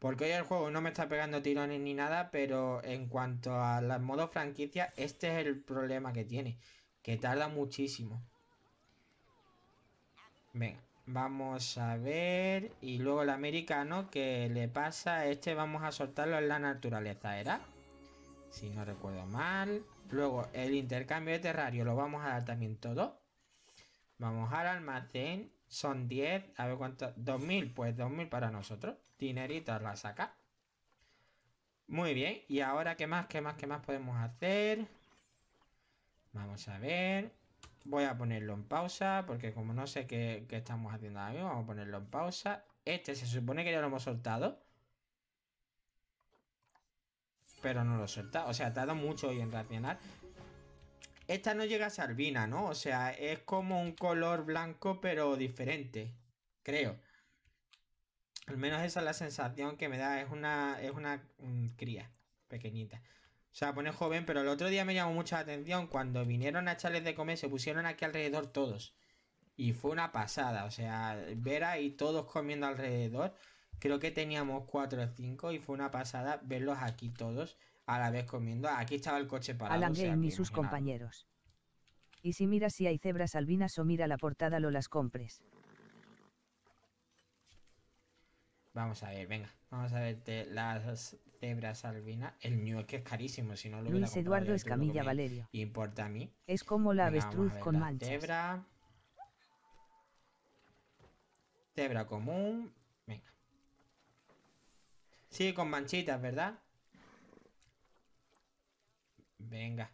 Porque hoy el juego no me está pegando tirones ni nada, pero en cuanto a los modos franquicia, este es el problema que tiene. Que tarda muchísimo. Venga, vamos a ver. Y luego el americano, que le pasa? Este vamos a soltarlo en la naturaleza, ¿era? Si no recuerdo mal. Luego el intercambio de terrario lo vamos a dar también todo. Vamos al almacén. Son 10. A ver cuánto. 2000. Pues 2000 para nosotros. Dinerito la saca. Muy bien. Y ahora, ¿qué más? ¿Qué más? ¿Qué más podemos hacer? Vamos a ver. Voy a ponerlo en pausa. Porque como no sé qué, estamos haciendo ahora mismo, vamos a ponerlo en pausa. Este se supone que ya lo hemos soltado. Pero no lo soltado. O sea, tarda mucho hoy en reaccionar. Esta no llega a ser albina, ¿no? O sea, es como un color blanco, pero diferente. Creo. Al menos esa es la sensación que me da. Es una, es una mm, cría pequeñita. O sea, pone joven, pero el otro día me llamó mucha atención cuando vinieron a echarles de comer, se pusieron aquí alrededor todos. Y fue una pasada, o sea, ver ahí todos comiendo alrededor. Creo que teníamos cuatro o cinco y fue una pasada verlos aquí todos a la vez comiendo. Aquí estaba el coche parado. Alan Game y sus compañeros. Y si miras si hay cebras albinas o mira la portada lo las compres. Vamos a ver, venga. Vamos a ver las cebras albinas. El new que es carísimo, si no lo Luis Eduardo Escamilla Valerio. Importa a mí. Es como la avestruz con manchas. Cebra. Cebra común. Sí, con manchitas, ¿verdad? Venga.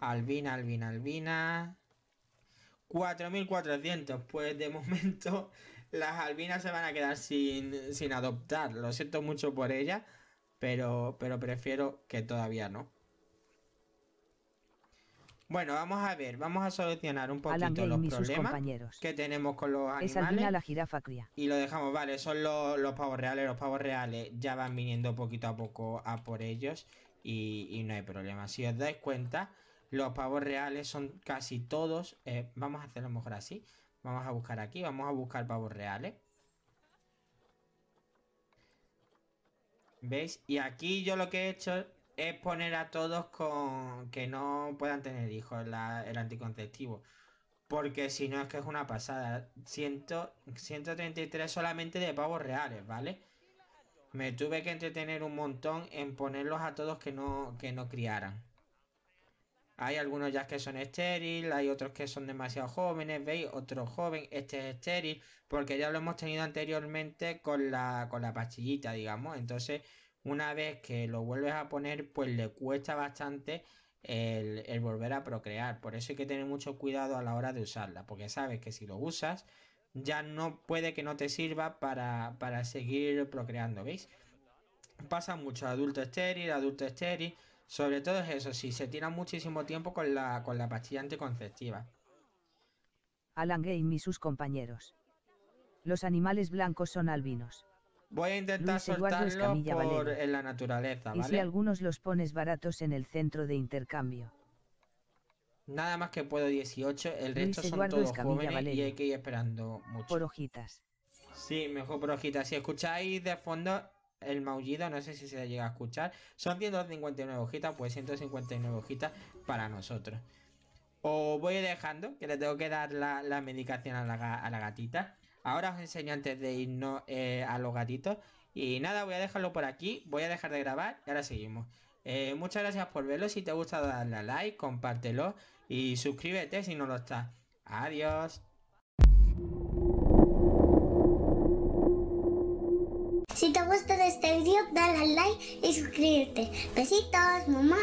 Albina, albina, albina. 4.400. Pues de momento las albinas se van a quedar sin, sin adoptar. Lo siento mucho por ellas. Pero, pero prefiero que todavía no. Bueno, vamos a ver, vamos a solucionar un poquito los problemas que tenemos con los animales. Es albina la jirafa cría. Y lo dejamos, vale, son los, los pavos reales. Los pavos reales ya van viniendo poquito a poco a por ellos. y, no hay problema. Si os dais cuenta, los pavos reales son casi todos. Eh, vamos a hacerlo mejor así. Vamos a buscar aquí, vamos a buscar pavos reales. ¿Veis? Y aquí yo lo que he hecho es poner a todos con que no puedan tener hijos el anticonceptivo. Porque si no es que es una pasada. 133 solamente de pavos reales, ¿vale? Me tuve que entretener un montón en ponerlos a todos que no, que no criaran. Hay algunos ya que son estériles, hay otros que son demasiado jóvenes, ¿veis? Otro joven, este es estéril, porque ya lo hemos tenido anteriormente con la, con la pastillita, digamos. Entonces, una vez que lo vuelves a poner, pues le cuesta bastante el, volver a procrear. Por eso hay que tener mucho cuidado a la hora de usarla, porque sabes que si lo usas, ya no puede que no te sirva para, para seguir procreando, ¿veis? Pasa mucho adulto estéril, adulto estéril sobre todo es eso, si se tira muchísimo tiempo con la, con la pastilla anticonceptiva. Alan Game y sus compañeros. Los animales blancos son albinos. Voy a intentar soltarlo por en la naturaleza, ¿vale? Y si algunos los pones baratos en el centro de intercambio. Nada más que puedo 18, el resto son todos jóvenes y hay que ir esperando mucho. Por hojitas. Sí, mejor por hojitas. Si escucháis de fondo, el maullido, no sé si se llega a escuchar. Son 159 hojitas, pues 159 hojitas para nosotros. Os voy dejando, que le tengo que dar la, medicación a la, gatita. Ahora os enseño antes de irnos eh, a los gatitos. Y nada, voy a dejarlo por aquí. Voy a dejar de grabar y ahora seguimos. Eh, muchas gracias por verlo. Si te gusta, darle a like, compártelo y suscríbete si no lo estás. Adiós. Si te gusta este vídeo, dale al like y suscríbete. Besitos, mamá.